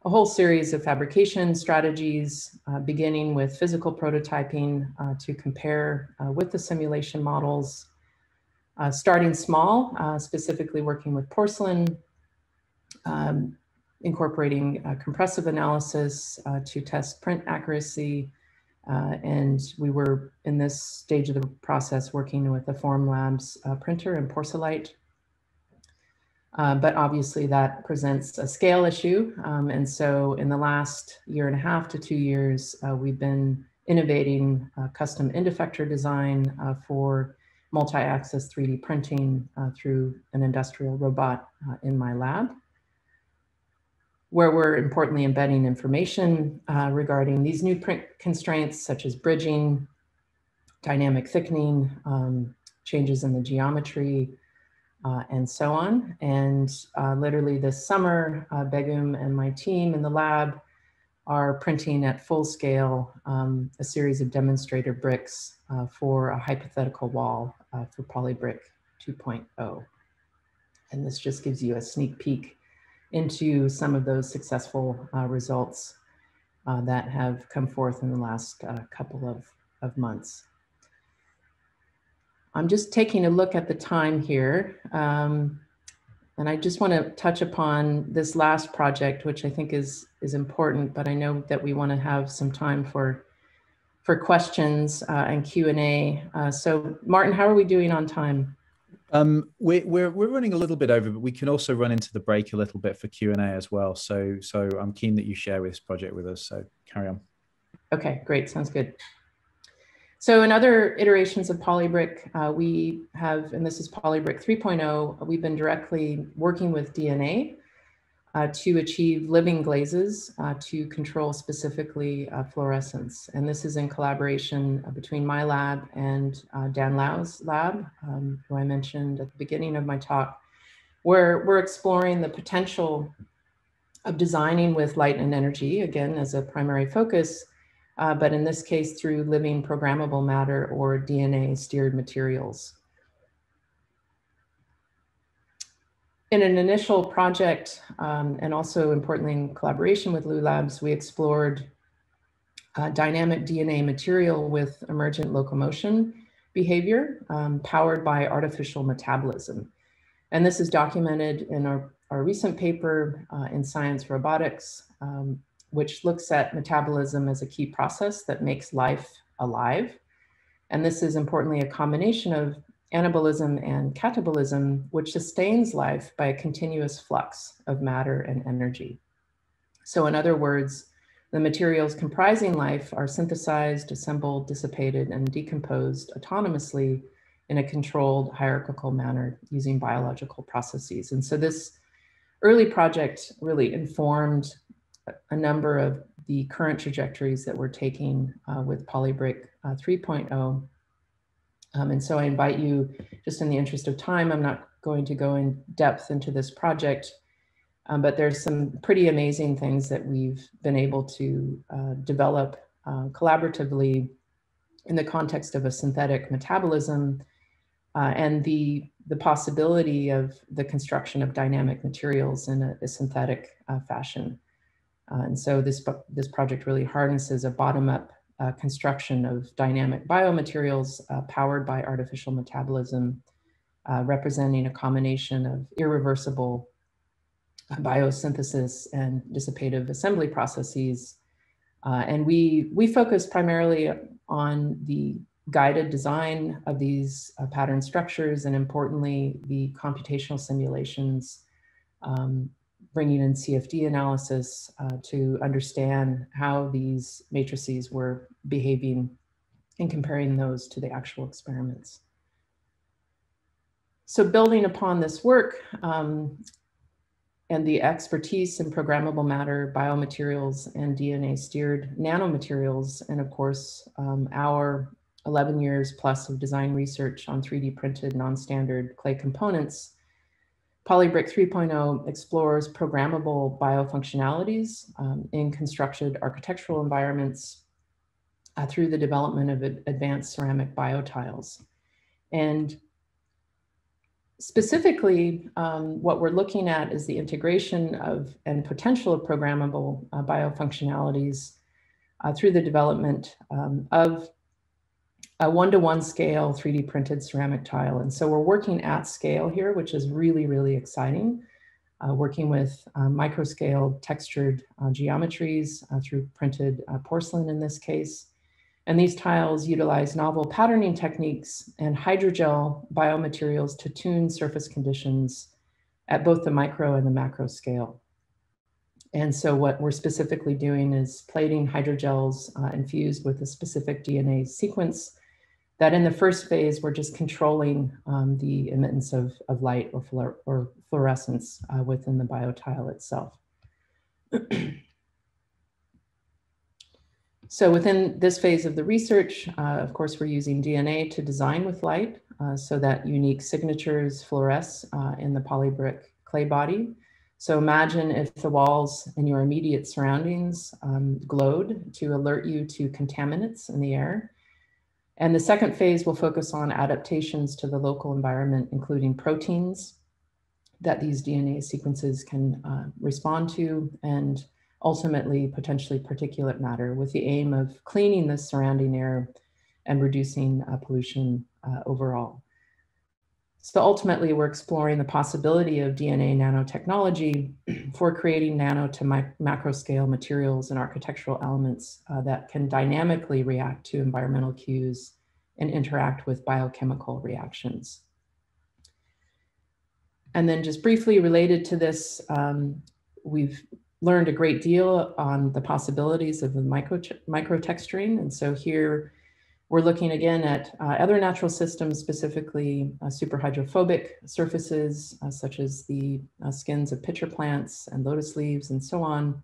a whole series of fabrication strategies, uh, beginning with physical prototyping uh, to compare uh, with the simulation models, starting small, specifically working with porcelain, um, incorporating compressive analysis to test print accuracy, uh, and we were in this stage of the process working with the Formlabs uh, printer and Porcelite. Uh, but obviously that presents a scale issue. Um, and so in the last year and a half to two years, uh, we've been innovating uh, custom end effector design uh, for multi-axis 3D printing through an industrial robot in my lab where we're importantly embedding information uh, regarding these new print constraints such as bridging, dynamic thickening, um, changes in the geometry, uh, and so on. And uh, literally this summer, uh, Begum and my team in the lab are printing at full scale um, a series of demonstrator bricks uh, for a hypothetical wall uh, for Polybrick 2.0. And this just gives you a sneak peek into some of those successful uh, results uh, that have come forth in the last uh, couple of, of months. I'm just taking a look at the time here. Um, and I just want to touch upon this last project, which I think is, is important, but I know that we want to have some time for, for questions uh, and Q&A. Uh, so Martin, how are we doing on time? Um, we're, we're, we're running a little bit over, but we can also run into the break a little bit for Q&A as well. So, so I'm keen that you share this project with us. So carry on. Okay, great. Sounds good. So in other iterations of Polybrick, uh, we have, and this is Polybrick 3.0, we've been directly working with DNA uh, to achieve living glazes uh, to control specifically uh, fluorescence. And this is in collaboration uh, between my lab and uh, Dan Luo's lab, um, who I mentioned at the beginning of my talk, where we're exploring the potential of designing with light and energy, again, as a primary focus, uh, but in this case through living programmable matter or DNA steered materials. In an initial project, um, and also importantly in collaboration with Luo Labs, we explored uh, dynamic DNA material with emergent locomotion behavior um, powered by artificial metabolism. And this is documented in our, our recent paper uh, in Science Robotics, um, which looks at metabolism as a key process that makes life alive. And this is importantly a combination of anabolism and catabolism, which sustains life by a continuous flux of matter and energy. So in other words, the materials comprising life are synthesized, assembled, dissipated, and decomposed autonomously in a controlled hierarchical manner using biological processes. And so this early project really informed a number of the current trajectories that we're taking uh, with Polybrick uh, 3.0. Um, and so I invite you, just in the interest of time, I'm not going to go in depth into this project, um, but there's some pretty amazing things that we've been able to uh, develop uh, collaboratively in the context of a synthetic metabolism uh, and the, the possibility of the construction of dynamic materials in a, a synthetic uh, fashion. Uh, and so this, this project really harnesses a bottom-up uh, construction of dynamic biomaterials uh, powered by artificial metabolism, uh, representing a combination of irreversible uh, biosynthesis and dissipative assembly processes. Uh, and we, we focus primarily on the guided design of these pattern structures and importantly, the computational simulations um, bringing in CFD analysis uh, to understand how these matrices were behaving and comparing those to the actual experiments. So building upon this work um, and the expertise in programmable matter, biomaterials, and DNA steered nanomaterials, and of course, um, our 11 years plus of design research on 3D printed non-standard clay components, Polybrick 3.0 explores programmable biofunctionalities um, in constructed architectural environments uh, through the development of advanced ceramic biotiles. And specifically, um, what we're looking at is the integration of and potential of programmable uh, biofunctionalities uh, through the development um, of a one-to-one scale 3D printed ceramic tile. And so we're working at scale here, which is really, really exciting. Uh, working with uh, micro-scale textured uh, geometries uh, through printed uh, porcelain in this case. And these tiles utilize novel patterning techniques and hydrogel biomaterials to tune surface conditions at both the micro and the macro scale. And so what we're specifically doing is plating hydrogels uh, infused with a specific DNA sequence that in the first phase, we're just controlling um, the emittance of, of light or, or fluorescence uh, within the biotile itself. [clears throat] so within this phase of the research, uh, of course, we're using DNA to design with light uh, so that unique signatures fluoresce uh, in the polybrick clay body. So imagine if the walls in your immediate surroundings um, glowed to alert you to contaminants in the air. And the second phase will focus on adaptations to the local environment, including proteins, that these DNA sequences can uh, respond to and ultimately potentially particulate matter with the aim of cleaning the surrounding air and reducing uh, pollution uh, overall. So ultimately, we're exploring the possibility of DNA nanotechnology [clears throat] for creating nano to macro scale materials and architectural elements uh, that can dynamically react to environmental cues and interact with biochemical reactions. And then just briefly related to this, um, we've learned a great deal on the possibilities of the micro, microtexturing. And so here we're looking again at uh, other natural systems, specifically uh, superhydrophobic surfaces, uh, such as the uh, skins of pitcher plants and lotus leaves and so on,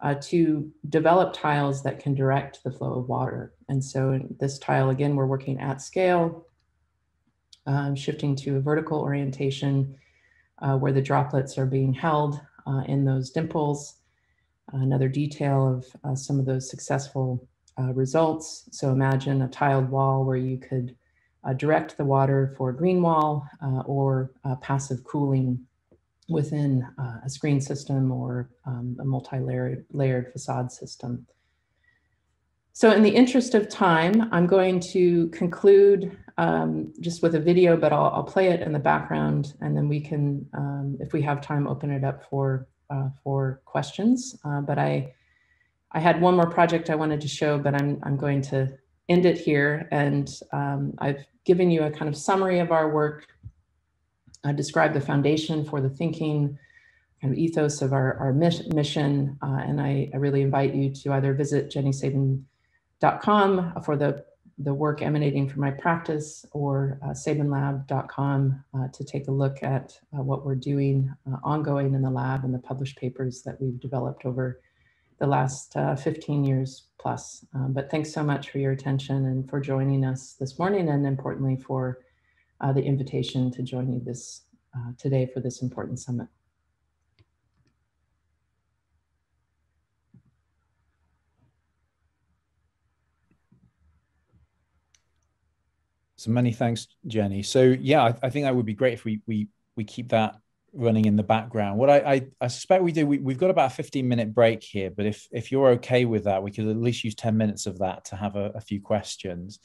uh, to develop tiles that can direct the flow of water. And so in this tile, again, we're working at scale, um, shifting to a vertical orientation uh, where the droplets are being held in those dimples. Another detail of some of those successful uh, results. So imagine a tiled wall where you could uh, direct the water for a green wall or passive cooling within a screen system or um, a multi-layered layered facade system. So in the interest of time, I'm going to conclude um, just with a video, but I'll, I'll, play it in the background and then we can, um, if we have time, open it up for, uh, for questions. Uh, but I, I had one more project I wanted to show, but I'm, I'm going to end it here. And um, I've given you a kind of summary of our work, I described the foundation for the thinking, kind of ethos of our, our mission. Uh, and I, I, really invite you to either visit jennysabin.com for the the work emanating from my practice or uh, sabinlab.com uh, to take a look at uh, what we're doing uh, ongoing in the lab and the published papers that we've developed over the last uh, 15 years plus. Um, but thanks so much for your attention and for joining us this morning and importantly for uh, the invitation to join you this today for this important summit. So many thanks, Jenny. So yeah, I, I, think that would be great if we we we keep that running in the background. What I I, I suspect we do, we, we've got about a 15 minute break here, but if if you're okay with that, we could at least use 10 minutes of that to have a, a few questions.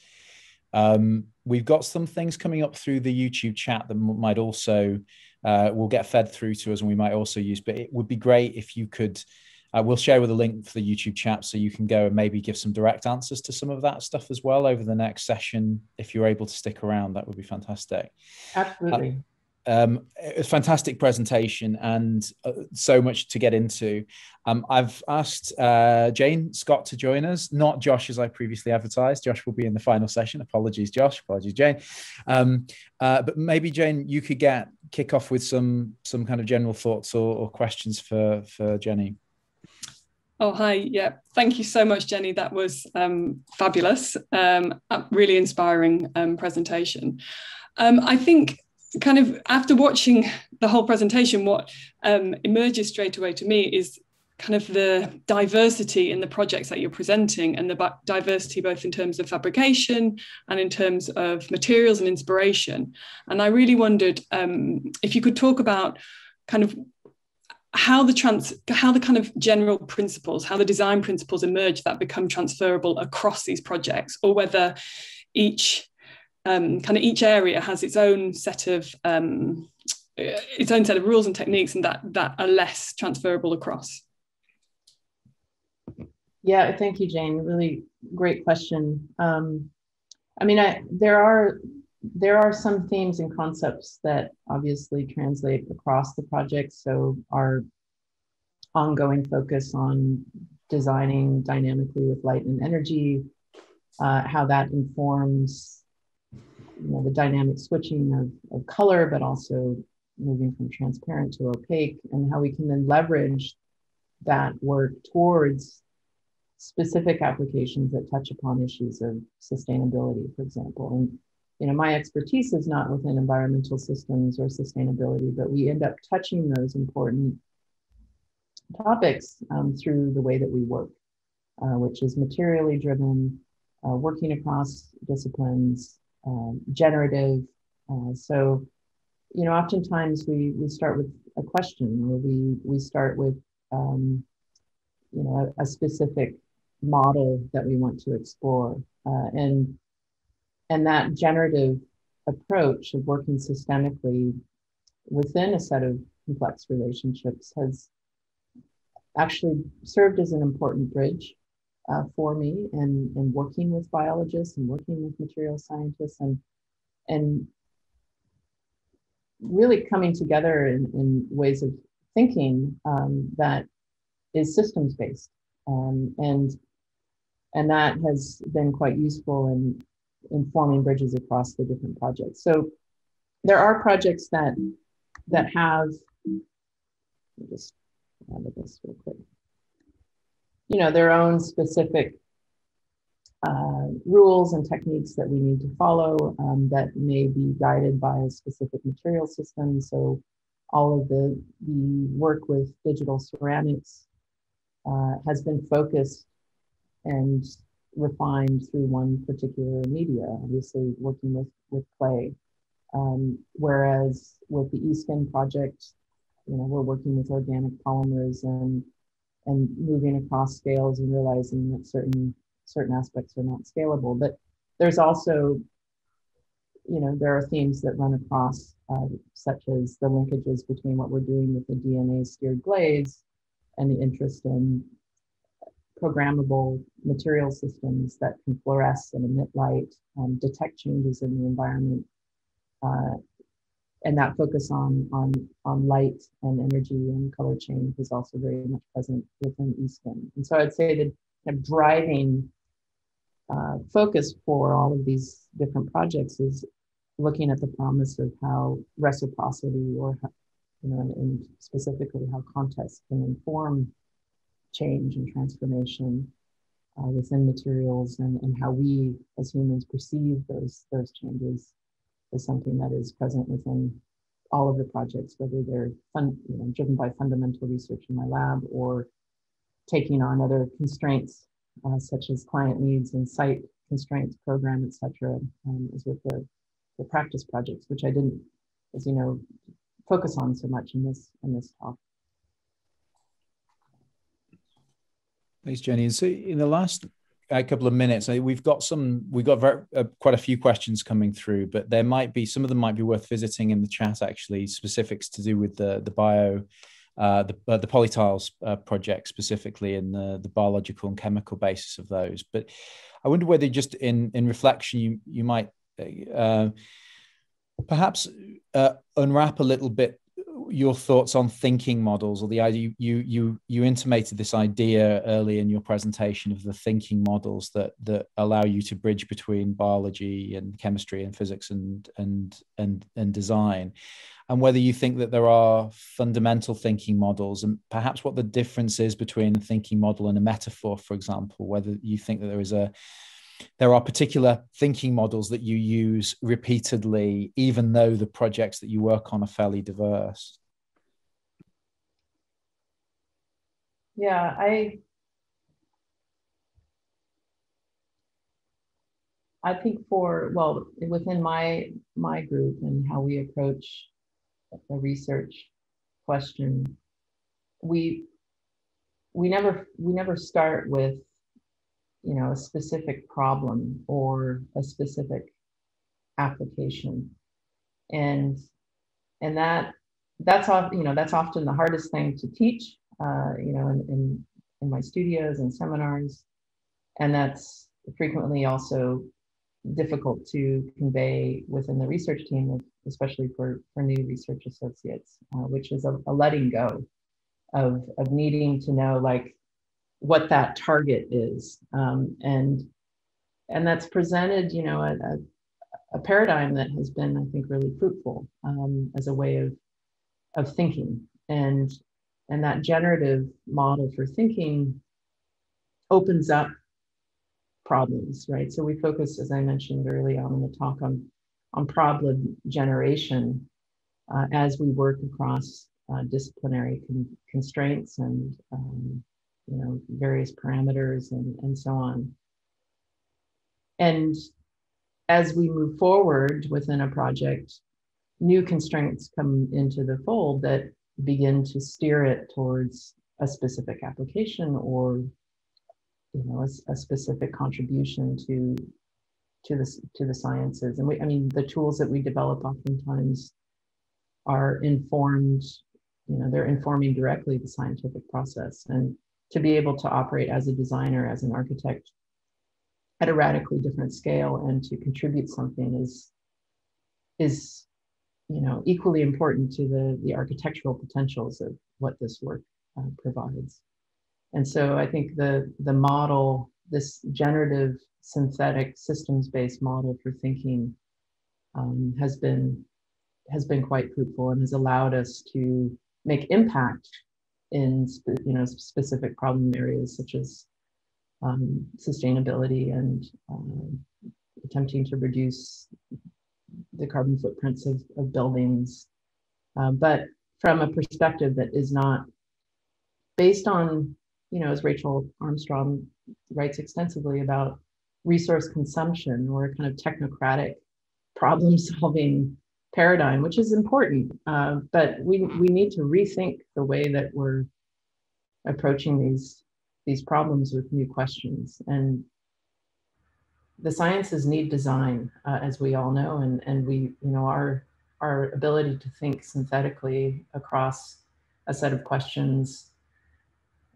Um, we've got some things coming up through the YouTube chat that might also uh, will get fed through to us, and we might also use. But it would be great if you could uh, we'll share with a link for the YouTube chat so you can go and maybe give some direct answers to some of that stuff as well over the next session. If you're able to stick around, that would be fantastic. Absolutely. Uh, um, a fantastic presentation and uh, so much to get into. Um, I've asked uh, Jane Scott to join us, not Josh as I previously advertised. Josh will be in the final session. Apologies, Josh. Apologies, Jane. Um, uh, but maybe Jane, you could get kick off with some some kind of general thoughts or, or questions for for Jenny. Oh, hi. Yeah. Thank you so much, Jenny. That was um, fabulous. Um, really inspiring um, presentation. Um, I think kind of after watching the whole presentation, what um, emerges straight away to me is kind of the diversity in the projects that you're presenting and the diversity both in terms of fabrication and in terms of materials and inspiration. And I really wondered um, if you could talk about kind of how the trans how the kind of general principles how the design principles emerge that become transferable across these projects or whether each um, kind of each area has its own set of um, its own set of rules and techniques and that that are less transferable across. Yeah thank you jane. Really great question. Um, i mean I, there are there are some themes and concepts that obviously translate across the project. So our ongoing focus on designing dynamically with light and energy, uh, how that informs you know, the dynamic switching of, of color, but also moving from transparent to opaque, and how we can then leverage that work towards specific applications that touch upon issues of sustainability, for example. And you know, my expertise is not within environmental systems or sustainability, but we end up touching those important topics um, through the way that we work, uh, which is materially driven, uh, working across disciplines, um, generative. Uh, so, you know, oftentimes we we start with a question, or we we start with um, you know a, a, specific model that we want to explore, uh, and and that generative approach of working systemically within a set of complex relationships has actually served as an important bridge uh, for me in, in working with biologists and working with material scientists and and really coming together in, in ways of thinking um, that is systems based um, and and that has been quite useful in in forming bridges across the different projects. So there are projects that that have just add this real quick you know their own specific uh, rules and techniques that we need to follow um, that may be guided by a specific material system. So all of the, the work with digital ceramics uh, has been focused and refined through one particular media, obviously working with, with clay. Um, whereas with the eSkin project, you know, we're working with organic polymers and and moving across scales and realizing that certain certain aspects are not scalable. But there's also, you know, there are themes that run across, uh, such as the linkages between what we're doing with the DNA steered glaze and the interest in programmable material systems that can fluoresce and emit light, um, detect changes in the environment, uh, and that focus on on on light and energy and color change is also very much present within eSkin. And so I'd say the kind of driving uh, focus for all of these different projects is looking at the promise of how reciprocity or how, you know and, and, specifically how context can inform change and transformation uh, within materials and, and how we as humans perceive those those changes is something that is present within all of the projects whether they're fun, you know, driven by fundamental research in my lab or taking on other constraints uh, such as client needs and site constraints, program, etc., um, is with the, the practice projects, which I didn't, as you know, focus on so much in this in this talk. Thanks, Jenny. And so, in the last a couple of minutes, we've got some, we've got very, uh, quite a few questions coming through, but there might be some of them might be worth visiting in the chat. Actually, specifics to do with the the bio uh, the uh, the polytiles uh, project specifically and the the biological and chemical basis of those. But I wonder whether just in in reflection you you might uh, perhaps uh, unwrap a little bit your thoughts on thinking models or the idea you you you intimated this idea early in your presentation of the thinking models that that allow you to bridge between biology and chemistry and physics and and and and design. And whether you think that there are fundamental thinking models and perhaps what the difference is between a thinking model and a metaphor for example whether you think that there is a there are particular thinking models that you use repeatedly even though the projects that you work on are fairly diverse. Yeah i I think for well within my my group and how we approach a research question, we we never we never start with you know a specific problem or a specific application. And and that that's often you know that's often the hardest thing to teach uh, you know in, in in my studios and seminars. And that's frequently also difficult to convey within the research team, especially for, for new research associates, uh, which is a, a, letting go of, of needing to know like what that target is. Um, and, and that's presented, you know, a, a, paradigm that has been, I think, really fruitful um, as a way of, of thinking. And, and that generative model for thinking opens up problems, right? So we focus, as I mentioned early on in the talk, on, on problem generation uh, as we work across uh, disciplinary con constraints and um, you know various parameters and, and so on. And as we move forward within a project, new constraints come into the fold that begin to steer it towards a specific application or you know a, a specific contribution to to the to the sciences and we i mean the tools that we develop oftentimes are informed you know they're informing directly the scientific process and to be able to operate as a designer as an architect at a radically different scale and to contribute something is is you know equally important to the the architectural potentials of what this work uh, provides. And so i think the the model this generative synthetic systems based model for thinking um, has been has been quite fruitful and has allowed us to make impact in you know specific problem areas such as um, sustainability and um, attempting to reduce the carbon footprints of, of buildings, uh, but from a perspective that is not based on, you know, as Rachel Armstrong writes extensively about resource consumption or kind of technocratic problem [laughs] solving paradigm, which is important. Uh, but we, we need to rethink the way that we're approaching these, these problems with new questions. And the sciences need design, uh, as we all know, and, and we, you know, our, our ability to think synthetically across a set of questions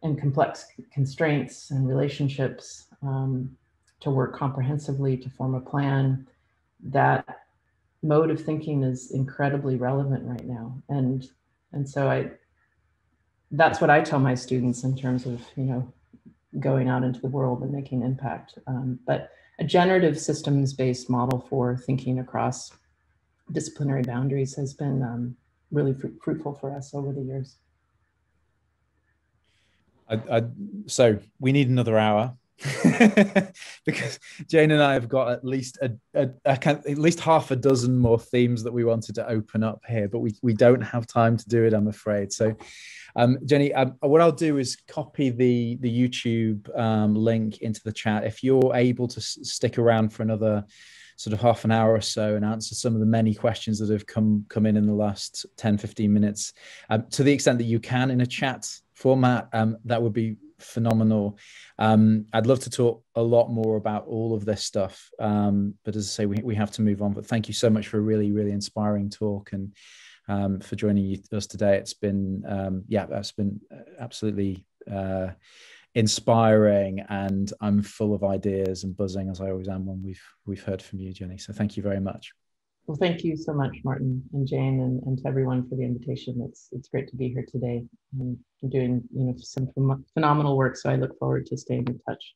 and complex constraints and relationships um, to work comprehensively to form a plan that mode of thinking is incredibly relevant right now. And and so i that's what i tell my students in terms of you know going out into the world and making impact. Um, but a generative systems based model for thinking across disciplinary boundaries has been um, really fr fruitful for us over the years. I, I, so we need another hour [laughs] because Jane and I have got at least a, a, a, at least half a dozen more themes that we wanted to open up here, but we, we don't have time to do it, I'm afraid. So, um, Jenny, um, what I'll do is copy the the YouTube um, link into the chat. If you're able to s- stick around for another sort of half an hour or so and answer some of the many questions that have come come in in the last 10 15 minutes um, to the extent that you can in a chat format um, that would be phenomenal. Um, I'd love to talk a lot more about all of this stuff, um, but as I say, we, we have to move on. But thank you so much for a really, really inspiring talk and um, for joining us today. It's been, um, yeah, it's been absolutely uh, inspiring, and I'm full of ideas and buzzing as I always am when we've we've heard from you, Jenny. So thank you very much. Well, thank you so much, Martin and Jane, and, and to everyone for the invitation. It's it's great to be here today. I'm doing you know some phenomenal work, so I look forward to staying in touch.